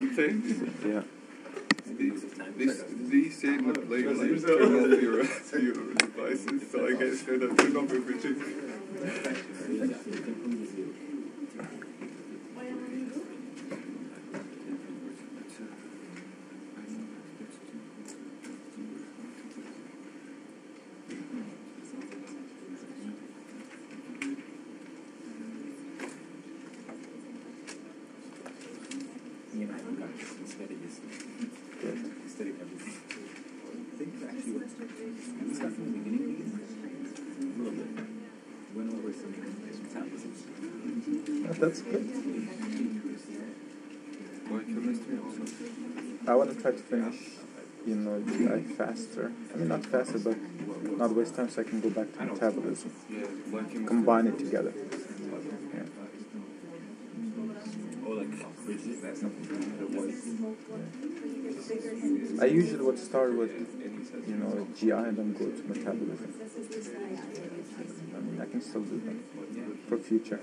Yeah. These, these say look like, turn off your, your devices, so I guess they're not turn off everything. Me and I have got studied this. Studied everything. I think actually what we start from the beginning, a little bit. Went over some metabolisms. Uh, That's good. Biochemistry also. I want to try to finish, you know, GI faster. I mean, not faster, but not waste time so I can go back to metabolism. Combine it together. Yeah. Like. I usually would start with, you know, GI and then go to metabolism. I mean, I can still do that for future.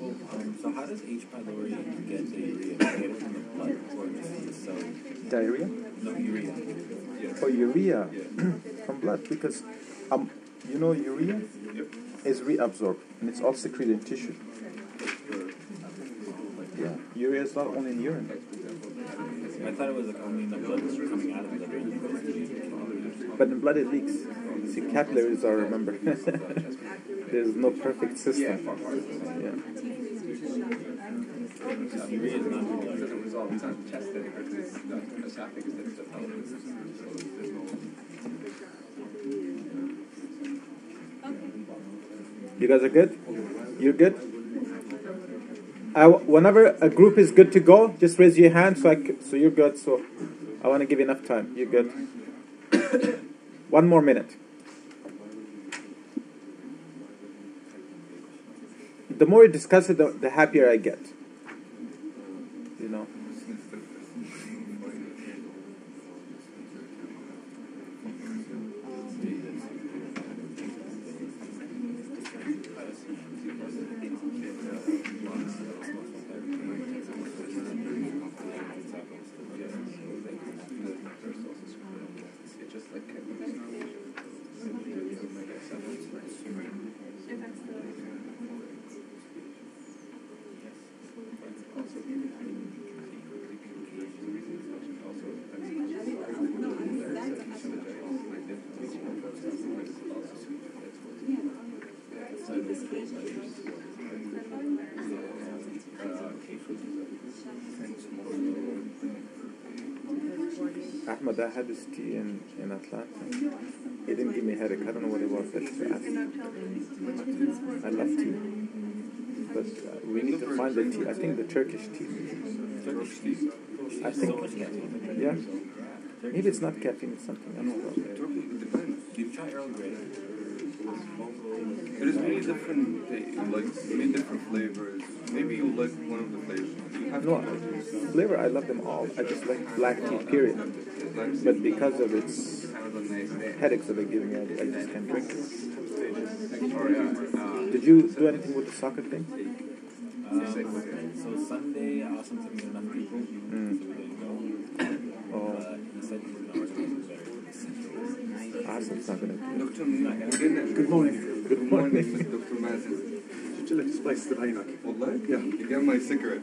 So how does H. pylori get the urea? Get it from the blood or just the cell? Diarrhea? No, urea. Or urea from blood because, um, you know, urea is reabsorbed and it's all secreted in tissue. Yeah, urea is not only in urine. I thought it was like only in the blood coming out of the liver. But in blood it leaks. See, capillaries are, remember, there's no perfect system. You guys are good? You're good? I, whenever a group is good to go, just raise your hand so I c- so you're good. So I want to give you enough time. You're good. One more minute. The more you discuss it, the, the happier I get. You know. Ahmed, I had this tea in, in Atlanta. He didn't give me a headache. I don't know what it was. I should ask. I love tea. But uh, we need to find the tea. I think the Turkish tea. Turkish tea? I think, yeah. Maybe it's not caffeine, it's something else. Depends. Do you try Earl Grey? There's many different, ta- like, many different flavors. Maybe you like one of the flavors. You have No, flavor, I love them all. I just like black tea, period like, But because of its kind of a nice day. headaches that they give me, I, I just can't drink it. Or, yeah, uh, Did you do anything with the soccer thing? Um, so Sunday, Austin took me to enough people, so we didn't go. Oh, But he said he was not working better. Asim's not gonna do Dr. Mugin. Good morning. Good morning, Dr. Mazen. شفت لك سبايس تبعينك والله؟ Yeah. You get my cigarette.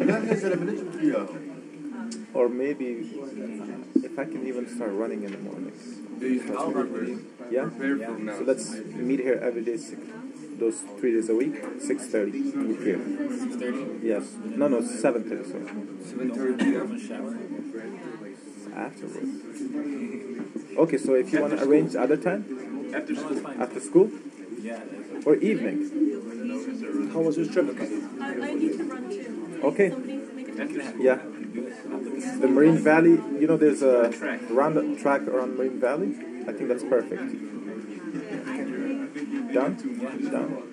لا يا زلمه ليش بدك اياها؟ it. Or maybe if I can even start running in the mornings. Do you prepare, Yeah? prepare for? So let's meet here every day, six, those three days a week, 6.30. Meet here. 6.30? Yes. No, no, 7.30, sorry. 7.30 p.m. Shower? Afterwards. Okay, so if you want to arrange other time, After school. after school, Yeah. or evening. How was your trip? I, I need to run too. Okay. Yeah. The Marine Valley, you know, there's a round track around Marine Valley. I think that's perfect. Done? Done.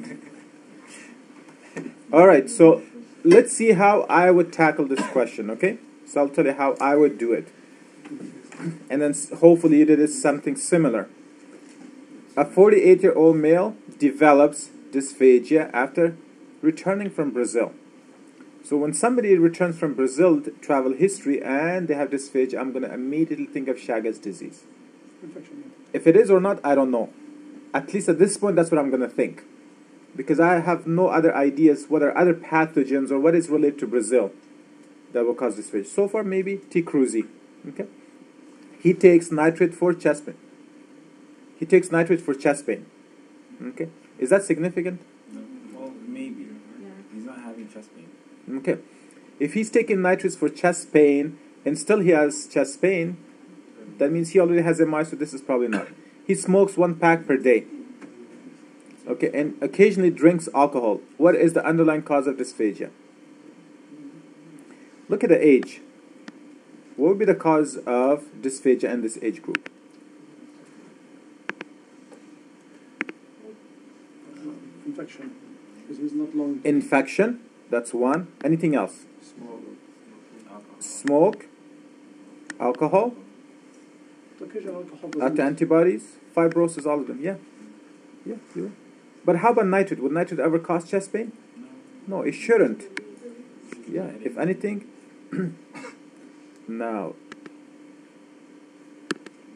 All right, so let's see how I would tackle this question, okay? So I'll tell you how I would do it. And then hopefully it is something similar. A 48 year old male develops dysphagia after returning from Brazil. So when somebody returns from Brazil, travel history, and they have dysphagia, I'm going to immediately think of Chagas disease. Infection. If it is or not, I don't know. At least at this point, that's what I'm going to think. Because I have no other ideas what are other pathogens or what is related to Brazil that will cause dysphagia. So far, maybe T. cruzi. Okay? He takes nitrate for chest pain. He takes nitrate for chest pain. Okay? Is that significant? No, well, maybe. He's not having chest pain. Okay. If he's taking nitrates for chest pain and still he has chest pain, that means he already has MI, so this is probably not. He smokes one pack per day. Okay, and occasionally drinks alcohol. What is the underlying cause of dysphagia? Look at the age. What would be the cause of dysphagia in this age group? Infection. Because not long. Infection, that's one. Anything else? Alcohol. Smoke, alcohol, Occasional alcohol After antibodies, fibrosis, all of them. Yeah, yeah, you're. But how about nitrate? Would nitrate ever cause chest pain? No. No, it shouldn't. Yeah, if anything. now,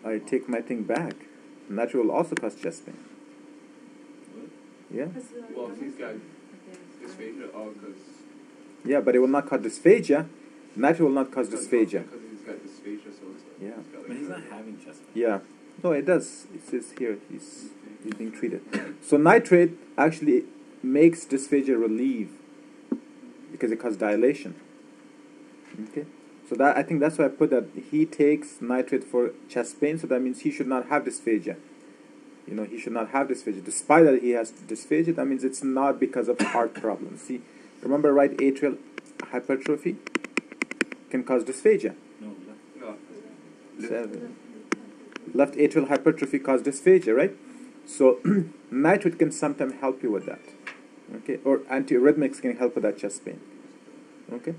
I take my thing back. Nitrate will also cause chest pain. Yeah, Well, if he's got dysphagia, oh, because yeah, but it will not cause dysphagia. Nitrate will not cause dysphagia. Because he's got dysphagia, so it's like, Yeah. he's got, like, But he's not having chest pain. Yeah. No, it does. It says here he's he's being treated. So nitrate actually makes dysphagia relieve because it causes dilation. Okay. So that I think that's why I put that he takes nitrate for chest pain. So that means he should not have dysphagia. You know, he should not have dysphagia. Despite that he has dysphagia, that means it's not because of heart problems. See, remember right atrial hypertrophy can cause dysphagia. No, left. No. Seven. Left atrial hypertrophy cause dysphagia, right? So nitrate can sometimes help you with that. Okay, or antiarrhythmics can help with that chest pain. Okay,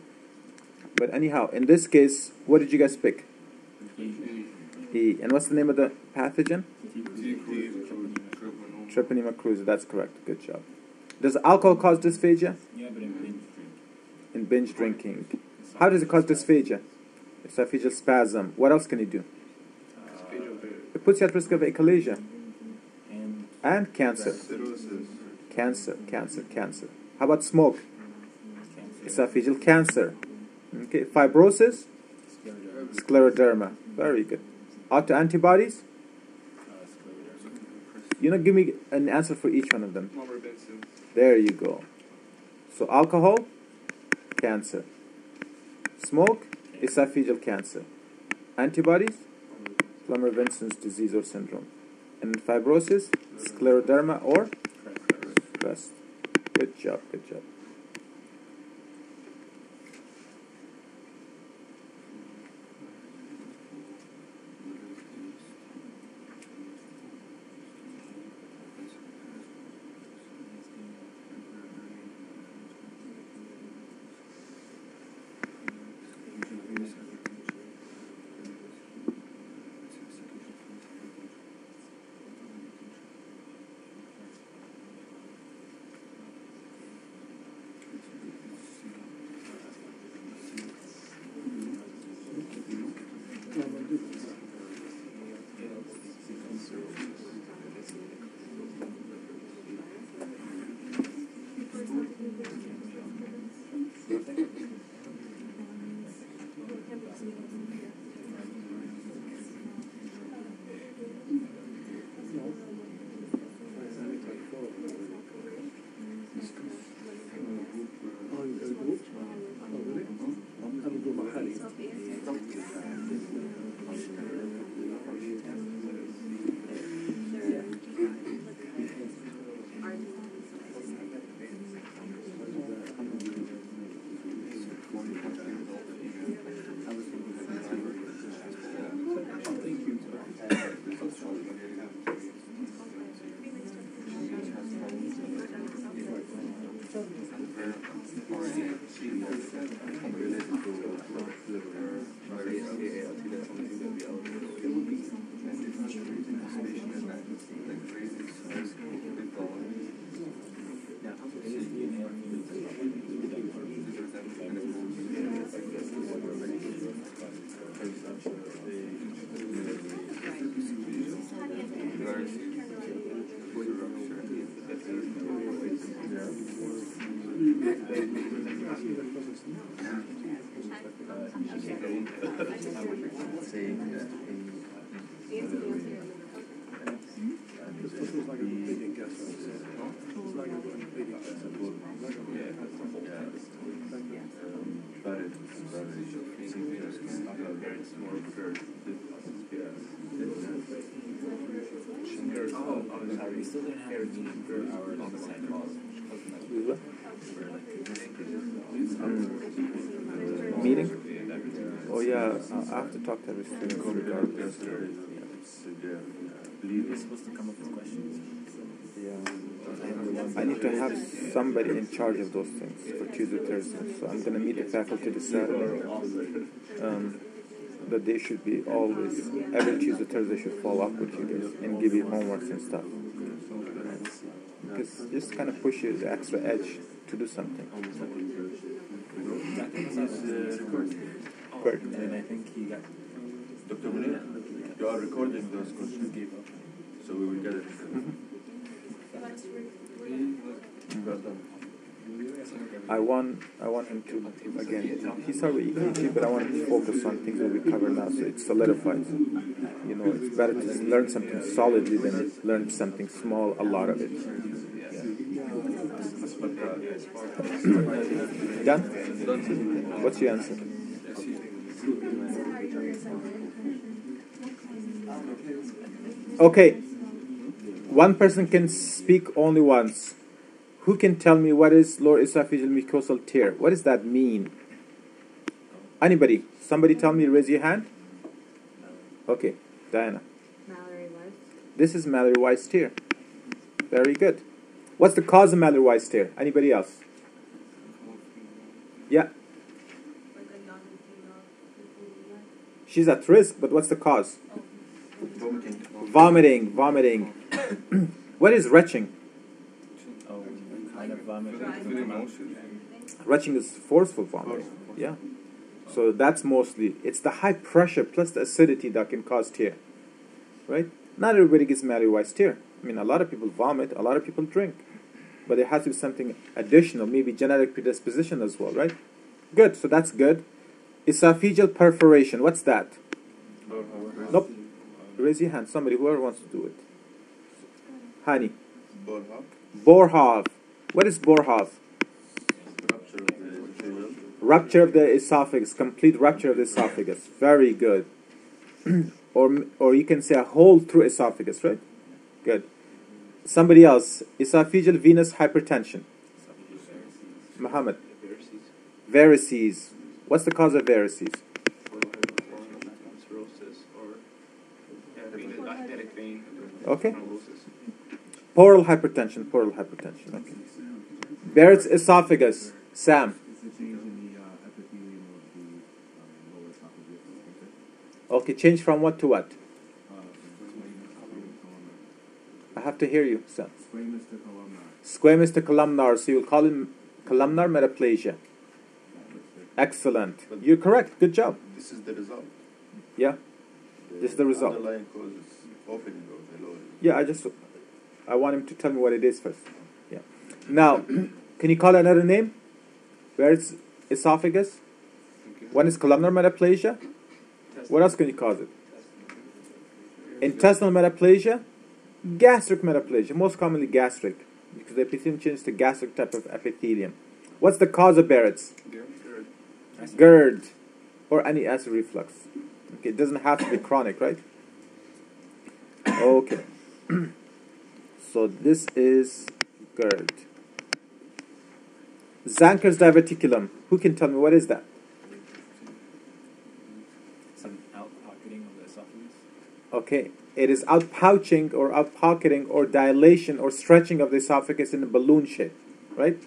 but anyhow, in this case, what did you guys pick? E. And what's the name of the pathogen? Treponema cruzi. That's correct. Good job. Does alcohol cause dysphagia? Yeah, but in binge drink. In binge drinking. How does it cause dysphagia? Esophageal spasm. What else can it do? Uh, it puts you at risk of achalasia And cancer. Cancer, cancer, cancer. How about smoke? Esophageal cancer. Okay, fibrosis, Scleroderma. Very good. Autoantibodies. You know, give me an answer for each one of them. There you go. So alcohol, cancer. Smoke, esophageal cancer. Antibodies, Plummer-Vinson's disease or syndrome. And fibrosis, scleroderma or crest. Good job, good job. Thank you. I I have to talk to every student regardless. We were supposed to come up with questions. Yeah. I need to have somebody in charge of those things for Tuesday, Thursday. So I'm gonna meet the faculty this Saturday. Um, that they should be always every Tuesday, Thursday should follow up with you guys and give you homeworks and stuff. Because just kind of push you the extra edge to do something. I think it's And I think he got Dr. Moneer, you are recording those questions, gave up. so we will get it. I want I want him to again. He started with EKG, but I want him to focus on things that we covered now, so it solidifies. You know, it's better to learn something solidly than learn something small, a lot of it. Done? What's your answer? Okay. One person can speak only once. Who can tell me what is lower esophageal mucosal tear? What does that mean? Anybody? Somebody tell me, raise your hand. Okay, Diana. Mallory was. This is Mallory Weiss tear. Very good. What's the cause of Mallory Weiss tear? Anybody else? Yeah, she's at risk, but what's the cause? Vomiting. Vomiting, vomiting. what is retching? Retching is forceful vomiting. Yeah. So that's mostly it's the high pressure plus the acidity that can cause tear. Right? Not everybody gets Mallory Weiss tear. I mean, a lot of people vomit, a lot of people drink, but there has to be something additional, maybe genetic predisposition as well, right? Good. So that's good. Esophageal perforation. What's that? Nope. Raise your hand. Somebody, whoever wants to do it. Honey. Borha, Boerhaave. What is Boerhaave? rupture of the. Rupture of the esophagus, complete rupture of the esophagus. Very good. or, or you can say a hole through esophagus, right? Good. Somebody else, esophageal venous hypertension. Muhammad. Varices. What's the cause of varices? cirrhosis or yeah, diabetic vein Okay. Portal hypertension, portal hypertension. Okay. Barrett's esophagus. Sam. It's a change in the epithelium of the lower esophageal sphincter. Okay, change from what to what? I have to hear you, Sam. Squamous to columnar. Squamous to columnar, so you'll call it columnar metaplasia. Excellent. You're correct. Good job. This is the result. Yeah. This is the result. Underlying cause is opening of the lower. Yeah, I just I want him to tell me what it is first. Yeah. Now, can you call another name? Where it's esophagus? One is columnar metaplasia. What else can you cause it? Intestinal metaplasia, gastric metaplasia, most commonly gastric, because the epithelium changes to gastric type of epithelium. What's the cause of Barrett's? GERD. or any acid reflux. Okay, it doesn't have to be chronic, right? Okay. so this is GERD. Zenker's diverticulum. Who can tell me what is that? Some out-pocketing of the esophagus. Okay, it is outpouching or outpocketing or dilation or stretching of the esophagus in a balloon shape, right?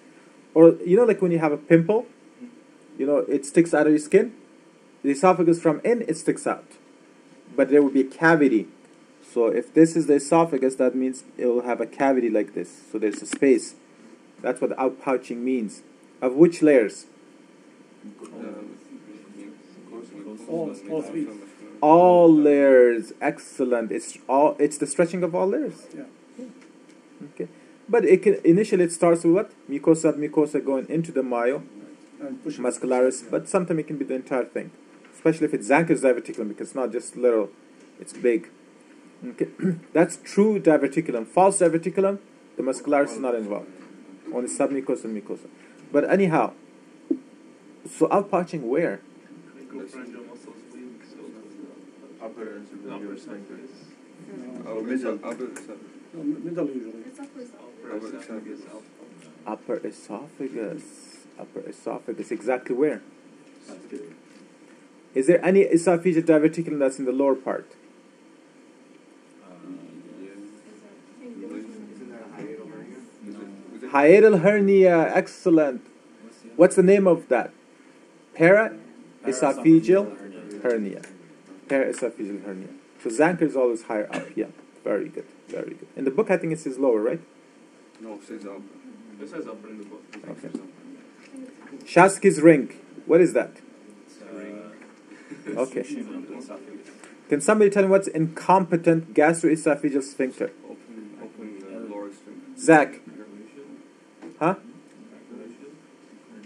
Or you know, like when you have a pimple, you know, it sticks out of your skin. The esophagus from in it sticks out, but there will be a cavity. So if this is the esophagus, that means it will have a cavity like this. So there's a space. That's what outpouching means. Of which layers? All- all three. All layers. Excellent. It's all. It's the stretching of all layers. Yeah. Okay. But it can initially it starts with what? Mucosa, mucosa going into the myo And push it. Muscularis, but sometimes it can be the entire thing, especially if it's Zenker's diverticulum because it's not just little, it's big. Okay, that's true diverticulum. False diverticulum, the muscularis is not involved, only submucosa and mucosa. But anyhow, so outpouching where? Pharyngeal muscles weak, so Upper and superior esophagus, Oh, middle, upper, middle usually. Upper side. upper Upper esophagus, esophagus. Upper esophagus. Upper esophagus. Exactly where? Is there any esophageal diverticulum that's in the lower part? Hiatal hernia. Excellent. What's the name of that? Para esophageal hernia. Para esophageal hernia. So Zenker is always higher up. Yeah, very good, very good. In the book, I think it says lower, right? No, it says upper. This says upper in the book. Okay. Schatzki's ring. What is that? Uh, Okay. constriction of the esophagus. Can somebody tell me what's incompetent gastroesophageal sphincter? Open, open uh, lower extremity. Zach, huh?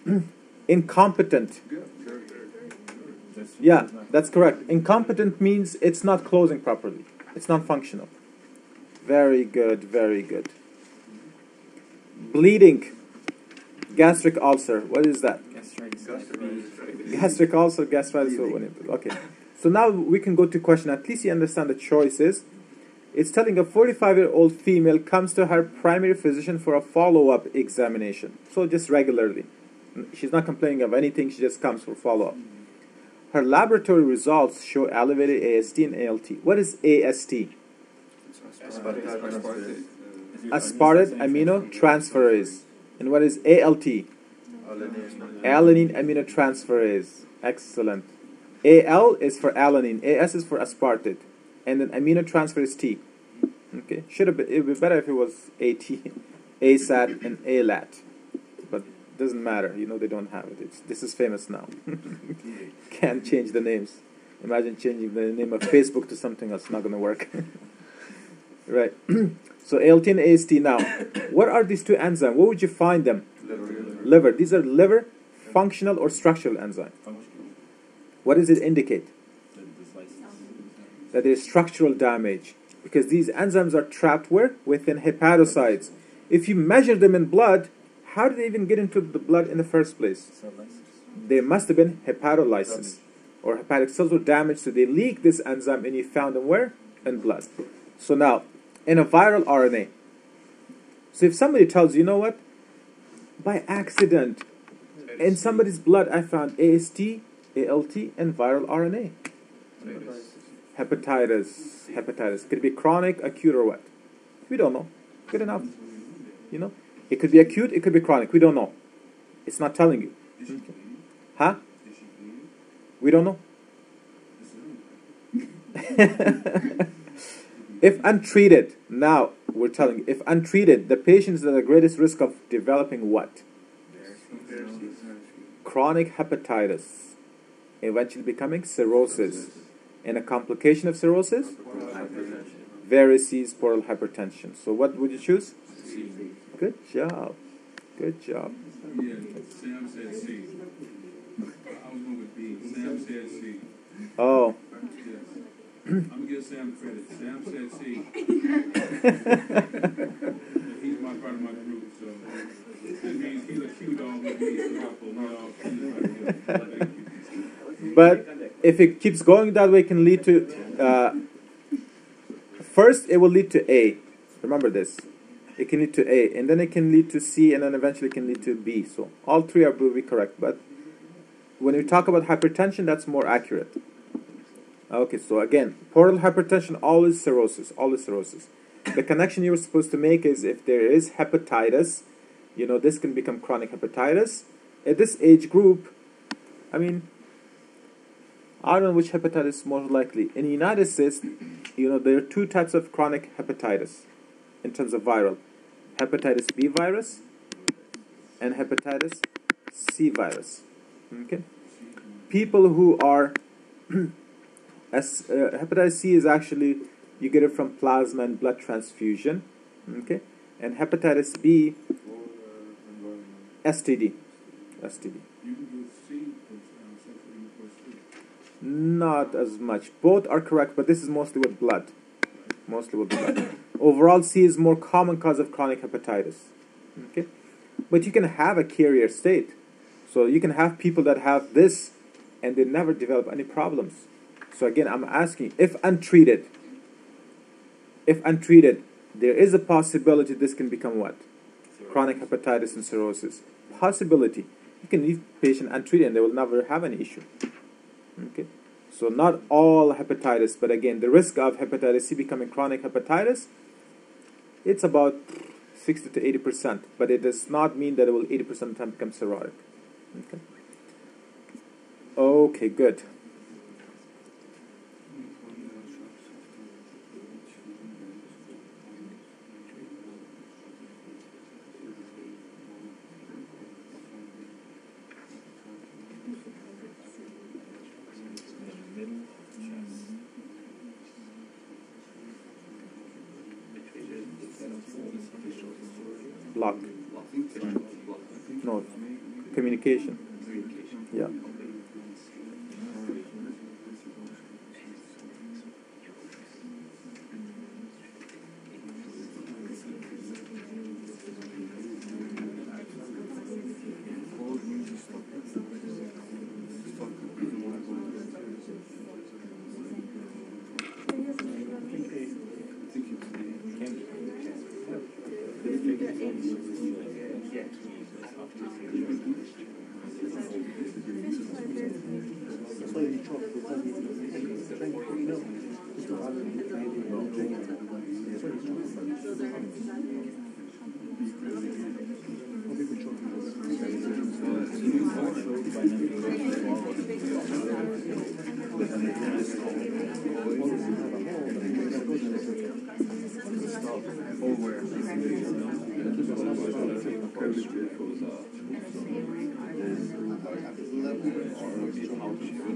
Incompetent. Yeah. Yeah, that's correct. Incompetent means it's not closing properly. It's not functional. Very good, very good. Bleeding. Gastric ulcer. What is that? Gastritis. Gastric ulcer, gastritis. so when it- Okay. So now we can go to question. At least you understand the choices. It's telling a 45 year old female comes to her primary physician for a follow up examination. So just regularly. She's not complaining of anything, she just comes for follow up. Her laboratory results show elevated AST and ALT. What is AST? Aspartate. Aspartate aminotransferase. And what is ALT? Alanine aminotransferase. Excellent. AL is for alanine. AS is for aspartate. And then aminotransferase T. Okay. Should have been, it would be better if it was AT, ASAT, and ALAT. But doesn't matter. You know they don't have it. It's, this is famous now. Can't change the names. Imagine changing the name of Facebook to something else. Not going to work. right. so ALT and AST now. What are these two enzymes? Where would you find them? Liver. Liver. These are liver functional or structural enzyme. Functional. What does it indicate? The, the slices. That there is structural damage because these enzymes are trapped where? Within hepatocytes. If you measure them in blood, how did they even get into the blood in the first place? They must have been hepatolysis or hepatic cells were damaged, so they leak this enzyme and you found them where? In blood. So now, in a viral RNA. So if somebody tells you, you know what? By accident, in somebody's blood, I found AST, ALT, and viral RNA. Hepatitis. Hepatitis. Could it be chronic, acute, or what? We don't know. Good enough. You know? It could be acute, it could be chronic. We don't know. It's not telling you. Huh? We don't know. if untreated, now we're telling you, if untreated, the patient is at the greatest risk of developing what? Chronic hepatitis, eventually becoming cirrhosis. And a complication of cirrhosis? Varices, portal hypertension. So what would you choose? C. Good job. Good job. Yeah, Sam said C. I was going with B. Sam said C. Oh. I'm gonna give Sam credit. Sam said C. He's my part of my group, so that means he's a Q dog with me. So I put me off. He's like, yeah, thank you. But if it keeps going that way, it can lead to uh, first it will lead to A. Remember this. It can lead to A, and then it can lead to C, and then eventually it can lead to B. So all three are will be correct. But when we talk about hypertension, that's more accurate. Okay, so again, portal hypertension always cirrhosis, always cirrhosis. The connection you're supposed to make is if there is hepatitis, you know, this can become chronic hepatitis. At this age group, I mean, I don't know which hepatitis is more likely. In the United States, you know, there are two types of chronic hepatitis in terms of viral hepatitis B virus and hepatitis C virus. Okay? People who are as uh, hepatitis C is actually you get it from plasma and blood transfusion. Okay? And hepatitis B STD. STD. Not as much. Both are correct, but this is mostly with blood. Mostly with blood. Overall, C is more common cause of chronic hepatitis. Okay, but you can have a carrier state. So you can have people that have this, and they never develop any problems. So again, I'm asking if untreated. If untreated, there is a possibility this can become what? Chronic hepatitis and cirrhosis. Possibility. You can leave patient untreated and they will never have any issue. Okay. So not all hepatitis, but again, the risk of hepatitis C becoming chronic hepatitis, it's about 60 to 80 percent, but it does not mean that it will 80 percent of the time become cirrhotic. Okay. Okay, good. Block. No, communication.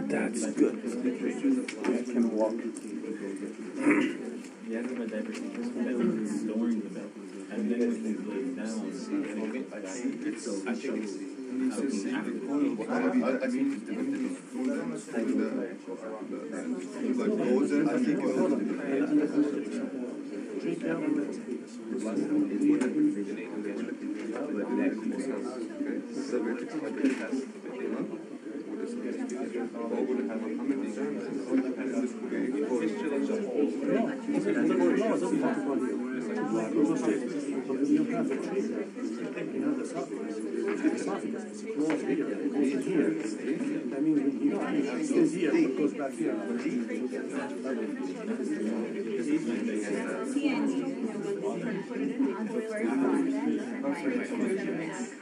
That's good. I can walk. Yeah, I my diaper just storing the milk. And then when you lay down, I think it's, I frozen, I think it Drink out. I mean, he stays here, but goes back here. uh,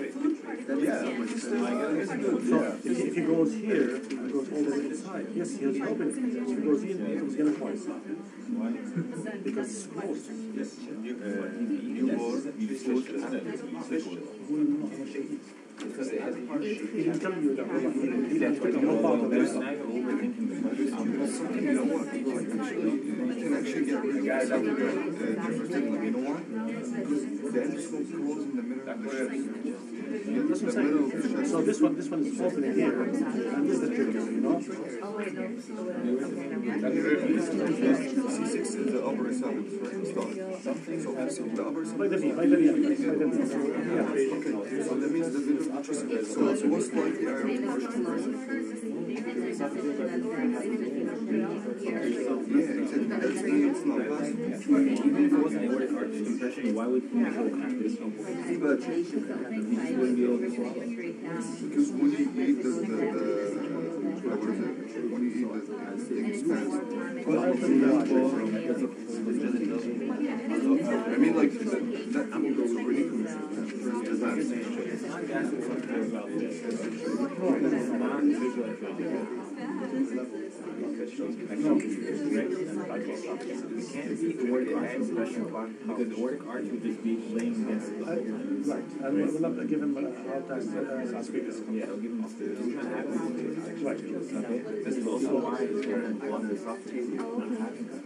So if, if he goes here, he goes all the way inside. Yes, he was hoping. If he goes in, it was gonna twice. Because it's closed. Because it has harsh. He didn't tell you that. He didn't take a whole part of this. Now you're overthinking the question. You know what? You can actually get rid of the difference. Like, you know why? Because the endoscope goes in the middle of the chest. That's what I'm middle of the saying. So this one, this one is opening here, and this is the trigger, you know? C6 is the upper esophagus, right? It's not. So, so the upper By the esophagus. By the V, by the V. Yeah. Okay, so that means the middle the. So, so what's like the iron? Yeah, exactly. That's the, it's not possible. Even if it wasn't aortic arch compression, why would you go this because when you eat the, the, the uh, the, the. I mean, like, that, that goes really good. Can't be aortic arch compression because aortic arch would just be laying against the I-. Right, we will not give him a hard time uh. Yeah, it'll give them the it's not. Right. Okay, this is also why it's going along the esophagus. It's not happening.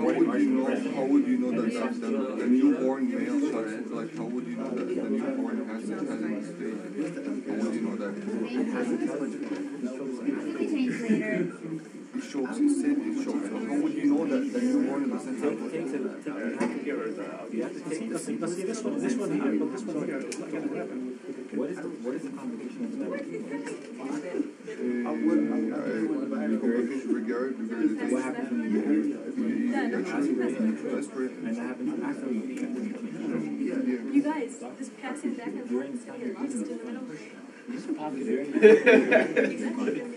How would you know, how would you know that the, the, the newborn male shots, like, how would you know that the newborn has, has a mistake? How would you know that? He chokes, he said he chokes, so how would you know that the newborn doesn't have Take, take the, take, you have to get rid the, you have to take the see, see, this one, this one here, but this one here is not gonna happen. What is the, what is the complication of that? Uh, I would, I, regard, regard, What happens when you move? you actually desperate. And that happens after you. You guys, just passing back and forth is gonna lost in the middle. Just pop it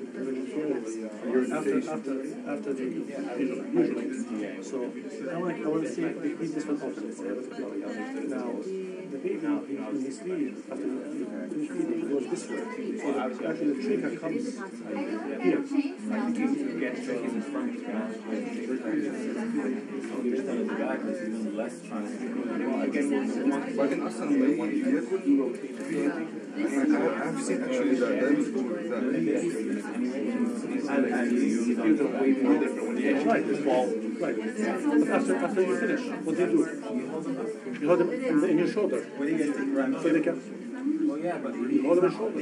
lower. remember, remember the babies. The babies. After, after, after the, usually. So, I want, I want to see, the- this one also. Now, the baby, when he sleeps, after he finish feeding, goes this way. So the- actually the trigger comes here. get tricky with sperm So you're just on the back, it's even less trying Again, but in Aslan, like, when you get, I, I've seen actually that that is good, that And, you use them way more different when you get Right, this ball, right. But after, after you finish, what do you do? You hold them in, your shoulder. You get to So they can, well, yeah, but you hold them in shoulder.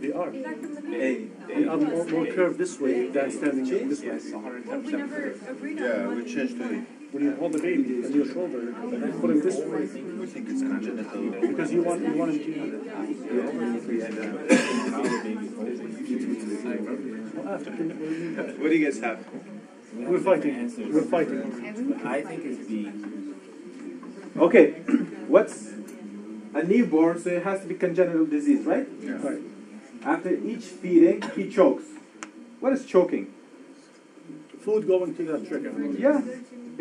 They are. Hey, They are more, more curved this way than standing this way. Well, we never agreed on Yeah, what. we changed to, When you hold the baby on your shoulder, you put him this way. we think it's congenital. Because you want, you want him to, well, after, can- what do you mean? What do you guys have? We're fighting, we're fighting. I think it's B. Okay, what's a newborn? So it has to be congenital disease, right? Right. After each feeding, he chokes. What is choking? Food going to the trachea. Yeah.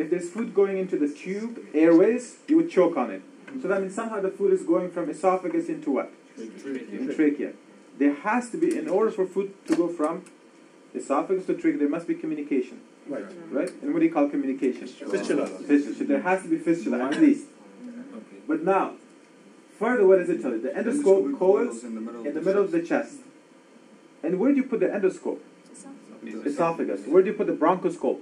If there's food going into the tube, airways, you would choke on it. So that means somehow the food is going from esophagus into what? In trachea. There has to be, in order for food to go from esophagus to trachea, there must be communication, Right. right? And what do you call communication? Fistula. Fistula. So there has to be fistula at least. But now, further, what does it tell you? The endoscope coils in the middle in the middle of the chest. And where do you put the endoscope? Esophagus. Where do you put the bronchoscope?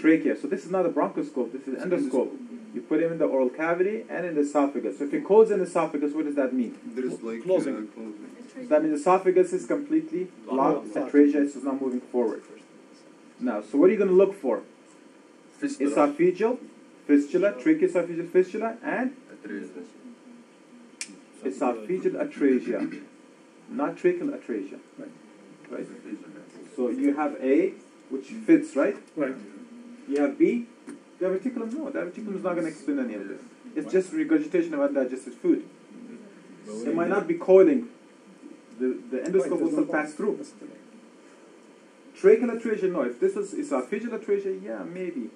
Trachea. So this is not a bronchoscope, this is an endoscope. You put him in the oral cavity and in the esophagus. So if he closes in the esophagus, what does that mean? There's like Closing. Uh, closing. So that means the esophagus is completely blocked and trachea is not moving forward. Now, so what are you going to look for? Fistula. Esophageal, fistula, tracheoesophageal fistula, and Atresia. esophageal atresia, not tracheal atresia. Right. Right? So you have A, which fits, right? Right. You have B, diverticulum. No, the diverticulum is not going to explain any of this. It's just regurgitation of undigested food. It might not be coiling. The, the endoscope will still pass through. Tracheal atresia, no. If this is esophageal atresia, yeah, maybe.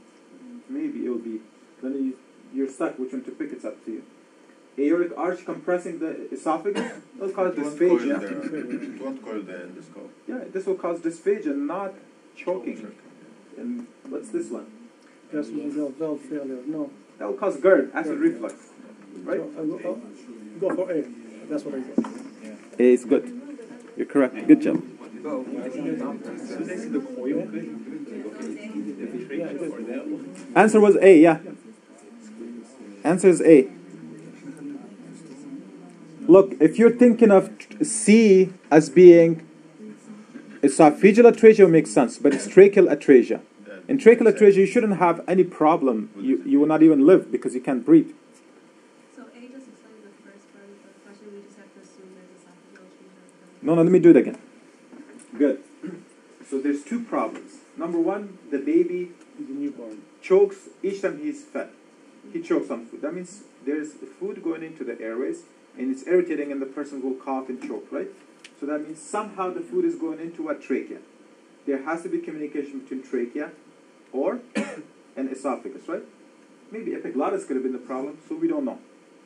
Maybe it will be. Then you, you're stuck which one to pick, it's up to you. Aortic arch compressing the esophagus will cause It won't coil dysphagia. the, it won't coil the endoscope. Yeah, this will cause dysphagia, not choking. And what's this one? That's valve, valve failure. No. That will cause GERD, acid reflux. Right? So I'll go, I'll go for A. That's what I got. A is good. You're correct. Good job. So they see the coil, Yeah, it is. Answer was A, yeah. Answer is A. Look, if you're thinking of C as being esophageal atresia, makes sense, but it's tracheal atresia. In tracheal atresia, you shouldn't have any problem. You, you will not even live because you can't breathe. So A just explains the first part of the question, we just have to assume there's esophageal atresia. No, no, let me do it again. Good. So there's two problems. Number one, the baby He's newborn. chokes each time he's fed. He mm-hmm. chokes on food. That means there's food going into the airways and it's irritating and the person will cough and choke, right? So that means somehow the food is going into a trachea. There has to be communication between trachea or an esophagus, right? Maybe epiglottis could have been the problem, so we don't know.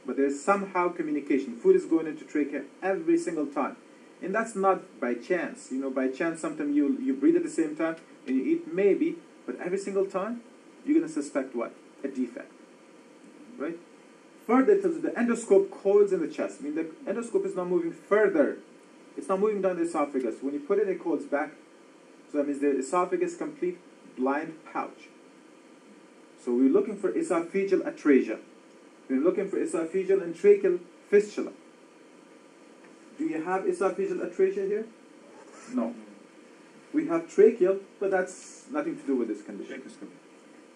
But there's somehow communication. Food is going into trachea every single time. And that's not by chance. You know, by chance sometimes you you breathe at the same time and you eat maybe, but every single time you're gonna suspect what? A defect. Right? Further it tells you the endoscope coils in the chest. I mean the endoscope is not moving further. It's not moving down the esophagus. When you put it, it coils back. So that means the esophagus complete blind pouch. So we're looking for esophageal atresia. We're looking for esophageal and tracheal fistula. Do you have esophageal atresia here? No. We have tracheal, but that's nothing to do with this condition.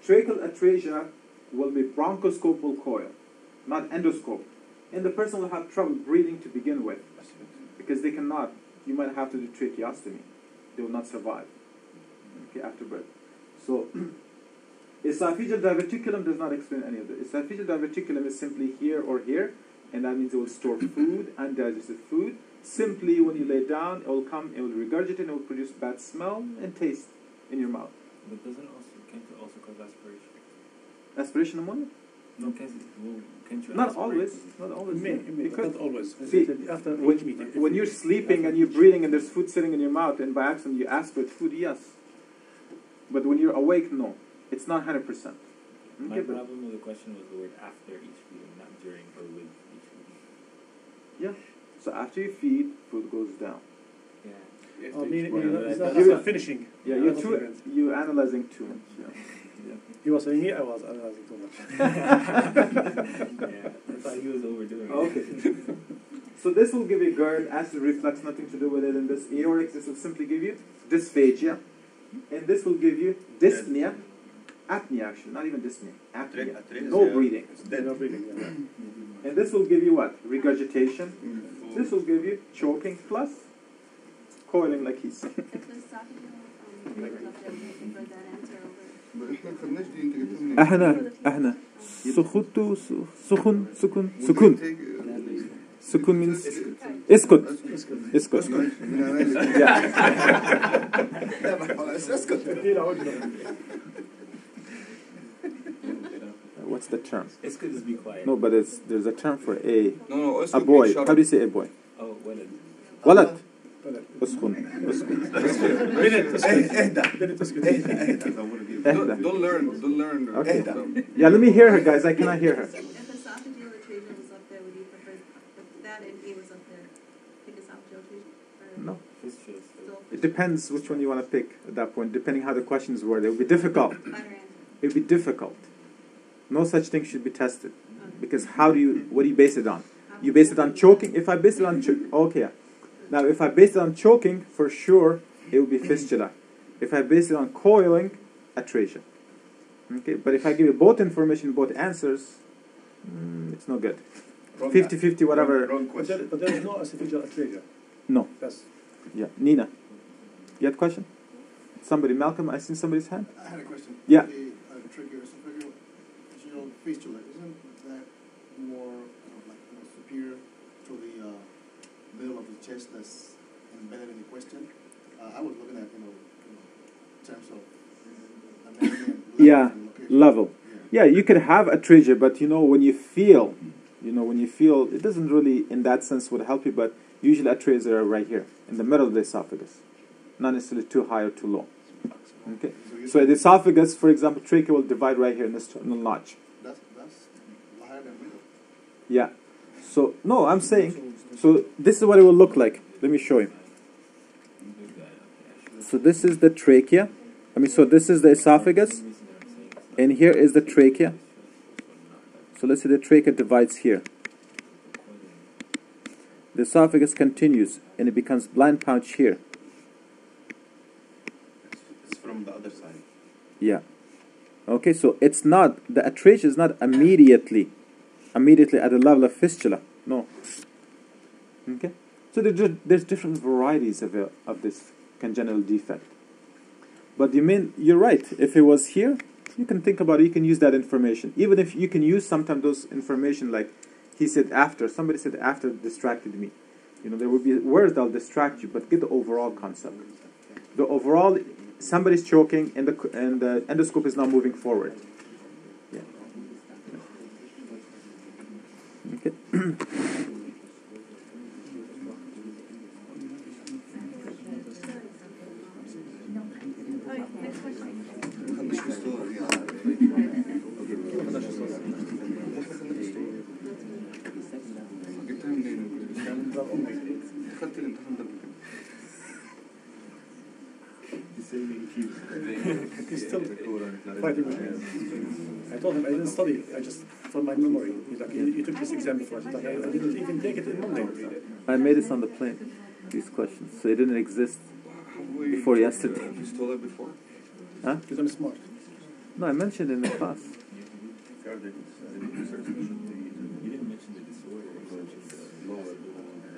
Tracheal atresia will be bronchoscopal coil, not endoscope. And the person will have trouble breathing to begin with because they cannot. You might have to do tracheostomy. They will not survive okay, after birth. So, esophageal diverticulum does not explain any of this. Esophageal diverticulum is simply here or here, and that means it will store food, and undigested food. Simply, when you lay down, it will come, it will regurgitate, and it will produce bad smell and taste in your mouth. But doesn't also can't it also cause aspiration? Aspiration pneumonia? No, can't it, well, can't you Not aspirate? always. Not always. May, may, You but could- not always. See, after when, each meeting. when you- you're sleeping and you're breathing and there's food sitting in your mouth and by accident you aspirate food, yes. But when you're awake, no. It's not 100%. My Okay, but- problem with the question was the word after each feeding, not during or with each feeding. yeah. So after you feed, food goes down. Yeah. Oh, meaning, Well, meaning it's not, it's not not- finishing. Yeah, you're too, finishing. you're analyzing too much. Yeah. He was saying me, I was analyzing too much. yeah. I thought he was overdoing it. Okay. So this will give you GERD, acid reflux, nothing to do with it. And this aortic, this will simply give you dysphagia. And this will give you dyspnea, apnea actually, not even dyspnea, apnea. Atresia. No breathing. It's They're dead. not breathing, yeah. Mm-hmm. And this will give you what? Regurgitation. Mm-hmm. This will give you choking plus coiling like he said. If the esophageal, um, was up there, we can put that answer over. احنا ما خدناش دي انت جبتها منين؟ احنا احنا سخوتو سخن سكون سكون سكون means اسكت اسكت اسكت What's the term? It's good to be quiet. No, but it's there's a term for a No, no, a اسكت boy. means shut How up. do you say a boy? Oh, well, it, ولد اسخن اسكن اهدى Then اسكت. Don't, اهدى don't learn, don't learn. Okay. اهدى. Yeah, let me hear her, guys. I cannot hear her. If esophageal atresia was up there, would you prefer, if that and A was up there, pick esophageal atresia? Or No. fistula is still It depends which one you want to pick at that point, depending how the questions were. It would be difficult. Finer answer. It would be difficult. No such thing should be tested. Because how do you, what do you base it on? You base it on choking? If I base it on choking, okay. Now, if I base it on choking, for sure, it would be fistula. If I base it on coiling, atresia. Okay, but if I give you both information, both answers, mm, it's not good. Wrong 50 50, whatever. Wrong But there, question. but there is no esophageal atresia. No. That's Yeah. Nina, you had a question? Somebody, Malcolm, I seen somebody's hand. I had a question. Yeah. The uh, tracheoesophageal esophageal fistula, isn't that more uh, like you know, superior to the uh, middle of the chest that's embedded in the question? Uh, I was looking at, you know, you know terms of anatomy level Yeah. Level. Yeah. Yeah, you could have atresia, but you know, when you feel, you know, when you feel, it doesn't really, in that sense, would help you, but usually atresia are right here, in the middle of the esophagus. Not necessarily too high or too low. Okay? So, So the esophagus, for example, trachea will divide right here in this in the notch. that's, that's higher than middle. Yeah. So, no, I'm saying, so this is what it will look like. Let me show you. So this is the trachea. I mean, so this is the esophagus, and here is the trachea. So let's say the trachea divides here. The esophagus continues, and it becomes blind pouch here. It's from the other side. Yeah. Okay, so it's not the atresia is not immediately, immediately at the level of fistula. No. Okay. So there's different varieties of it, of this congenital defect. But you mean you're right. If it was here, you can think about it. You can use that information. Even if you can use sometimes those information like he said after. Somebody said after distracted me. You know there will be words that'll distract you, but get the overall concept. The overall somebody's choking and the and the endoscope is not moving forward. Yeah. Okay, didn't study. I just from my memory. Like, you, you took this exam before. I said, I I didn't even take it in Monday. I made this on the plane. These questions, so they didn't exist. Before yesterday. You stole it before? Huh? Because I'm smart. No, I mentioned in the class. You didn't mention the disorder, which is the lower.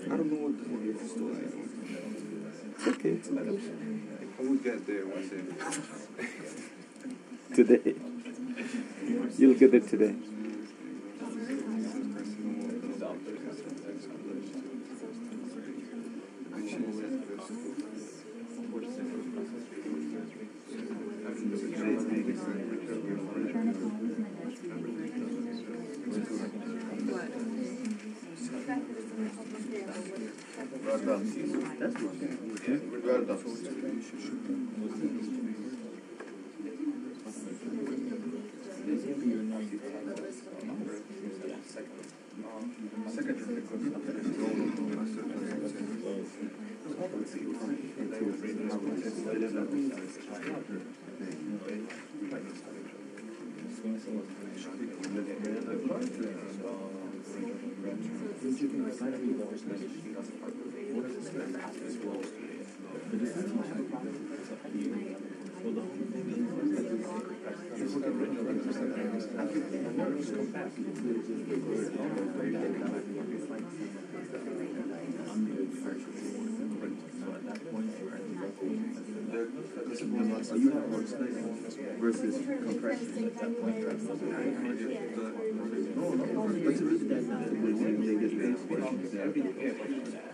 I don't know what the if you stole it. It's okay. I will get there one day. Today, you'll get it today. Well done. Versus compression. At that point. No, no, but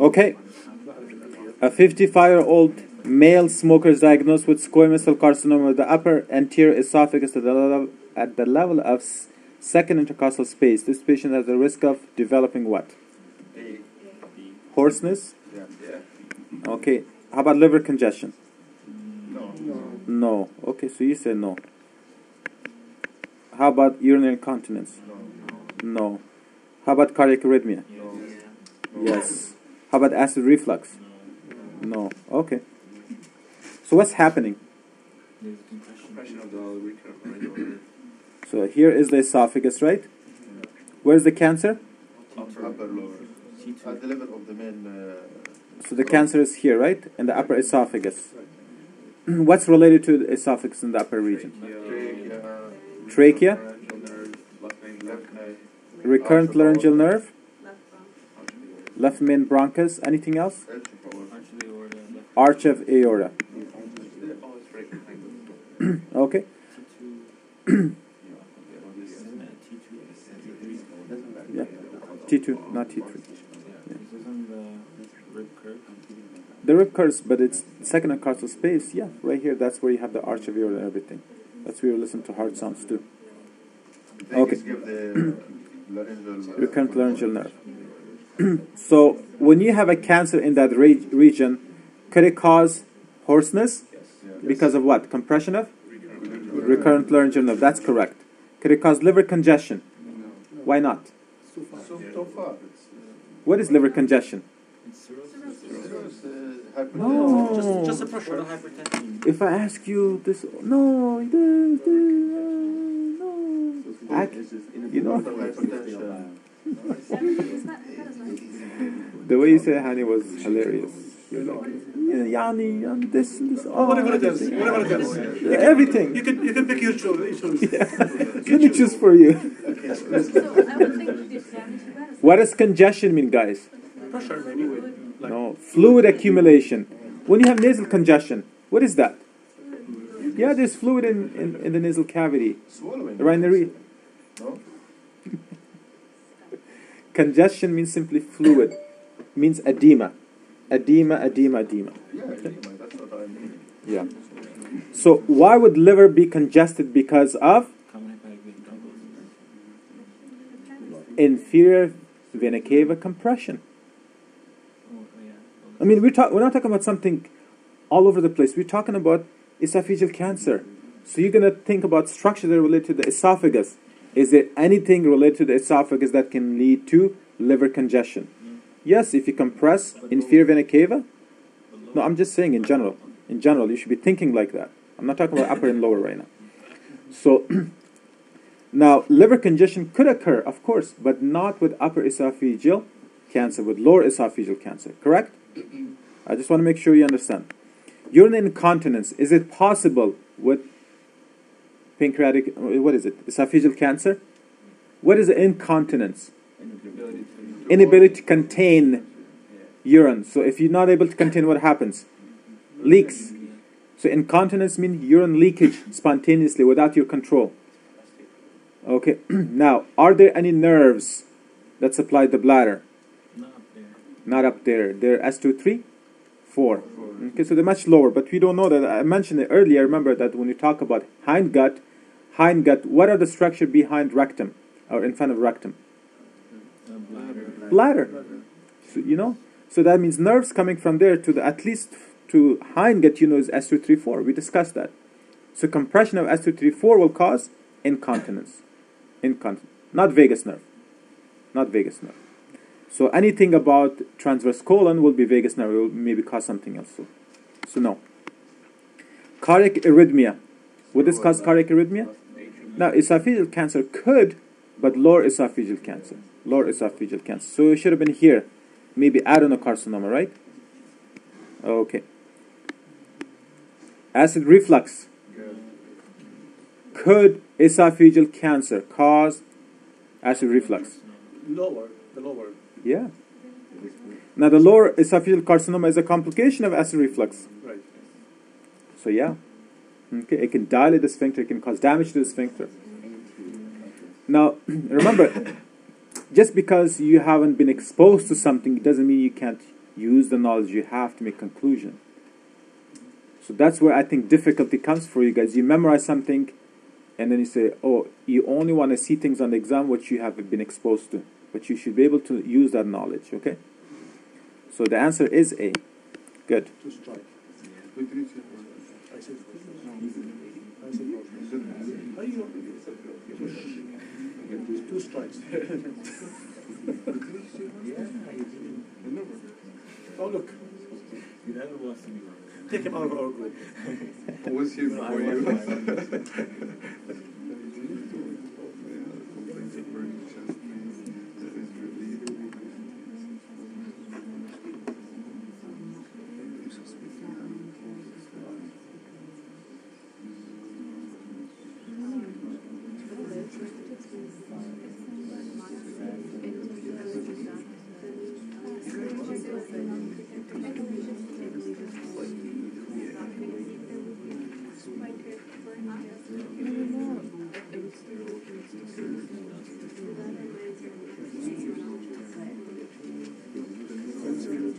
Okay. A 55-year-old male smoker diagnosed with squamous cell carcinoma of the upper anterior esophagus at the level, at the level of second intercostal space. This patient has a risk of developing what? Hoarseness? Okay. How about liver congestion? No. No. Okay, so you said no. How about urinary incontinence? No. No. How about cardiac arrhythmia? No. Yes. How about acid reflux? No. Okay. So what's happening? There's compression. Compression of the recurrent laryngeal So here is the esophagus, right? Where's the cancer? upper, upper lower. At the level of the main. Uh, So the cancer is here, right? In the upper esophagus. What's related to the esophagus in the upper region? trachea, Trachea, recurrent laryngeal nerve, Left main bronchus, anything else? edge of our- Arch of aorta, left Arch of aorta. Oh, it's right behind us. Okay. T2. T2. Yeah. T2, not T3. Yeah. This is on the rib curve. The rib curves, but it's second intercostal space. Yeah, right here. That's where you have the arch of aorta and everything. That's where you listen to heart sounds too. Okay. just give the laryngeal. recurrent laryngeal nerve. so when you have a cancer in that re- region, could it cause hoarseness Yeah. because of what? Compression of Recurrent. recurrent laryngeal nerve. That's correct. Could it cause liver congestion? No. Why not? So far. So, so far, What is liver congestion? It's cirrhosis. it's, hypertension. No. Just, just a pressure. Hypertension. If I ask you this, no, this, this, no. I, you know, uh, the way you say honey was hilarious. You're like, yeah, yani, and this, and this, oh, Whatever it is, whatever it is. everything. You can you can pick your choice. choice. Let me choose for you. Okay, so let's So I would think it's damage to that. What does congestion mean, guys? Pressure maybe. Like, No, fluid accumulation. When you have nasal congestion, what is that? Yeah, there's fluid in, in, in the nasal cavity. swallowing. Right in the re- No? Congestion means simply fluid, means edema. Edema, edema, edema. Yeah, edema, that's what I mean. Yeah. So why would liver be congested because of Common hepatic vein thrombosis. inferior vena cava compression? I mean, we're, talk- we're not talking about something all over the place. We're talking about esophageal cancer. So you're going to think about structure that are related to the esophagus. Is there anything related to the esophagus that can lead to liver congestion? Yes, if you compress inferior vena cava. No, I'm just saying in general. In general, you should be thinking like that. I'm not talking about upper and lower right now. So now, liver congestion could occur, of course, but not with upper esophageal cancer, with lower esophageal cancer. Correct? I just want to make sure you understand. Urinary incontinence, is it possible with pancreatic, what is it, esophageal cancer? What is incontinence? Inability to contain urine. So if you're not able to contain, what happens? Leaks. So incontinence means urine leakage spontaneously without your control. Okay. now, are there any nerves that supply the bladder? Not up there. Not up there. They're S2, 3, 4. Okay, so they're much lower, but we don't know that. I mentioned it earlier. Remember that when you talk about hindgut, hindgut, what are the structure behind rectum or in front of rectum? Uh, bladder. Bladder. So, you know, so that means nerves coming from there to the at least to hindgut, you know, is S234. We discussed that. So compression of S234 will cause incontinence. Incontinence, not vagus nerve, not vagus nerve. So anything about transverse colon will be vagus nerve. It will maybe cause something else. So, so no. Cardiac arrhythmia. Would this cause cardiac arrhythmia? Now, esophageal cancer could, but lower esophageal cancer. Lower esophageal cancer. So it should have been here. Maybe adenocarcinoma, right? Okay. Acid reflux. Could esophageal cancer cause acid reflux? Lower, the lower. Yeah. Now, the lower esophageal carcinoma is a complication of acid reflux. Right. So, yeah. Okay, it can dilate the sphincter, it can cause damage to the sphincter. Now, remember, just because you haven't been exposed to something it doesn't mean you can't use the knowledge you have to make conclusion. So that's where I think difficulty comes for you guys. You memorize something, and then you say, "Oh, you only want to see things on the exam which you have been exposed to, but you should be able to use that knowledge." Okay. So the answer is A. Good. Two strike. Wait, did you say- I said, I. How you Two, two strikes. oh, look. You never lost me. Take him out of our group. Who was here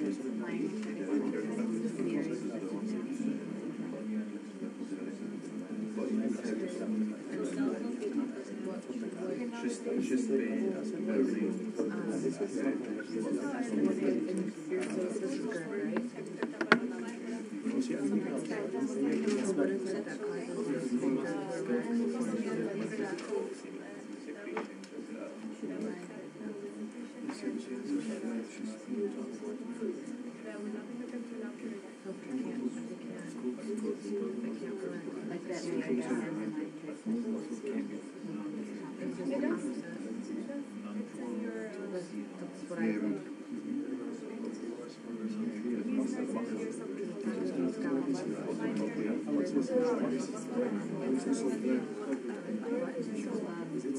Before you? Was-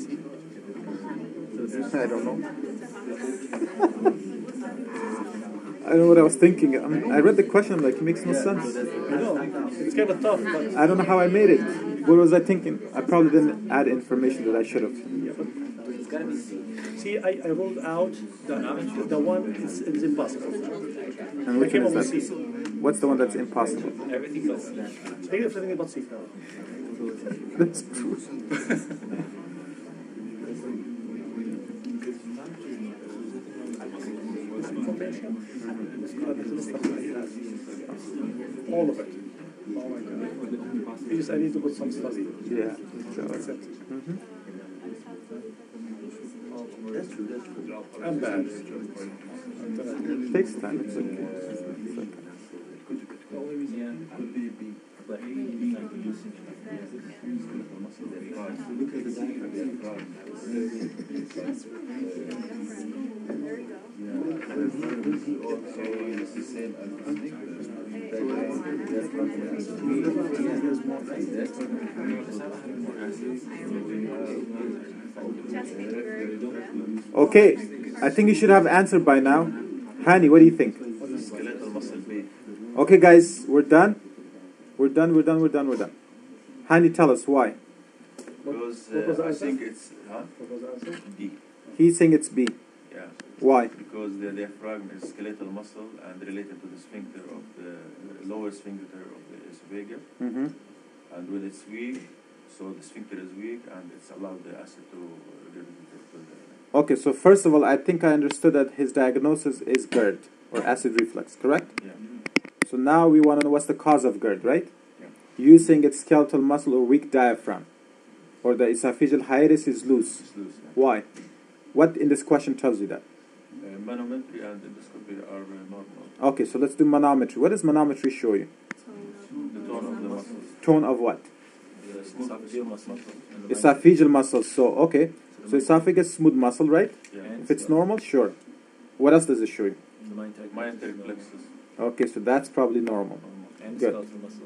I don't know. I don't know what I was thinking. I, mean, I read the question, like, it makes no sense. I know. It's kind of tough, but I don't know how I made it. What was I thinking? I probably didn't add information that I should have. It's gotta be C. see, I, I rolled out the, the one is, is impossible. And I which came one is that? C. What's the one that's impossible? Everything. Take everything but C. That's true. All of it. Oh my god. I just I need to put some study. Yeah. So, That's it. mhm. I'm bad. It takes time. It's okay. It's okay. The only reason yeah. could be B, but B like using skeletal muscle there. Look at the diagram. It's the same as the sphincter. Okay, I think you should have answered by now. Hani, what do you think? Skeletal muscle B. Okay, guys, we're done. We're done. We're done. We're done. We're done. Hani, tell us why. Because what was the uh, I think it's huh? What was the answer? D. He's saying it's B. Why? Because the diaphragm is skeletal muscle and related to the sphincter of the lower sphincter of the esophagus. hmm And when it's weak, so the sphincter is weak and it's allowed the acid to the Okay, so first of all, I think I understood that his diagnosis is GERD or acid reflux, correct? yeah. So now we want to know what's the cause of GERD, right? Yeah. You saying it's skeletal muscle or weak diaphragm, or the esophageal hiatus is loose. It's loose. Yeah. Why? What in this question tells you that? Manometry and endoscopy are uh, normal. Okay, so let's do manometry. What does manometry show you? The tone of the muscles. Tone of what? The esophageal muscle. and the Esophageal muscles. So, okay. So esophagus, smooth muscle, right? Yeah. If it's normal, sure. What else does it show you? The minor Myenteric plexus. Okay, so that's probably normal. And Good. skeletal muscle.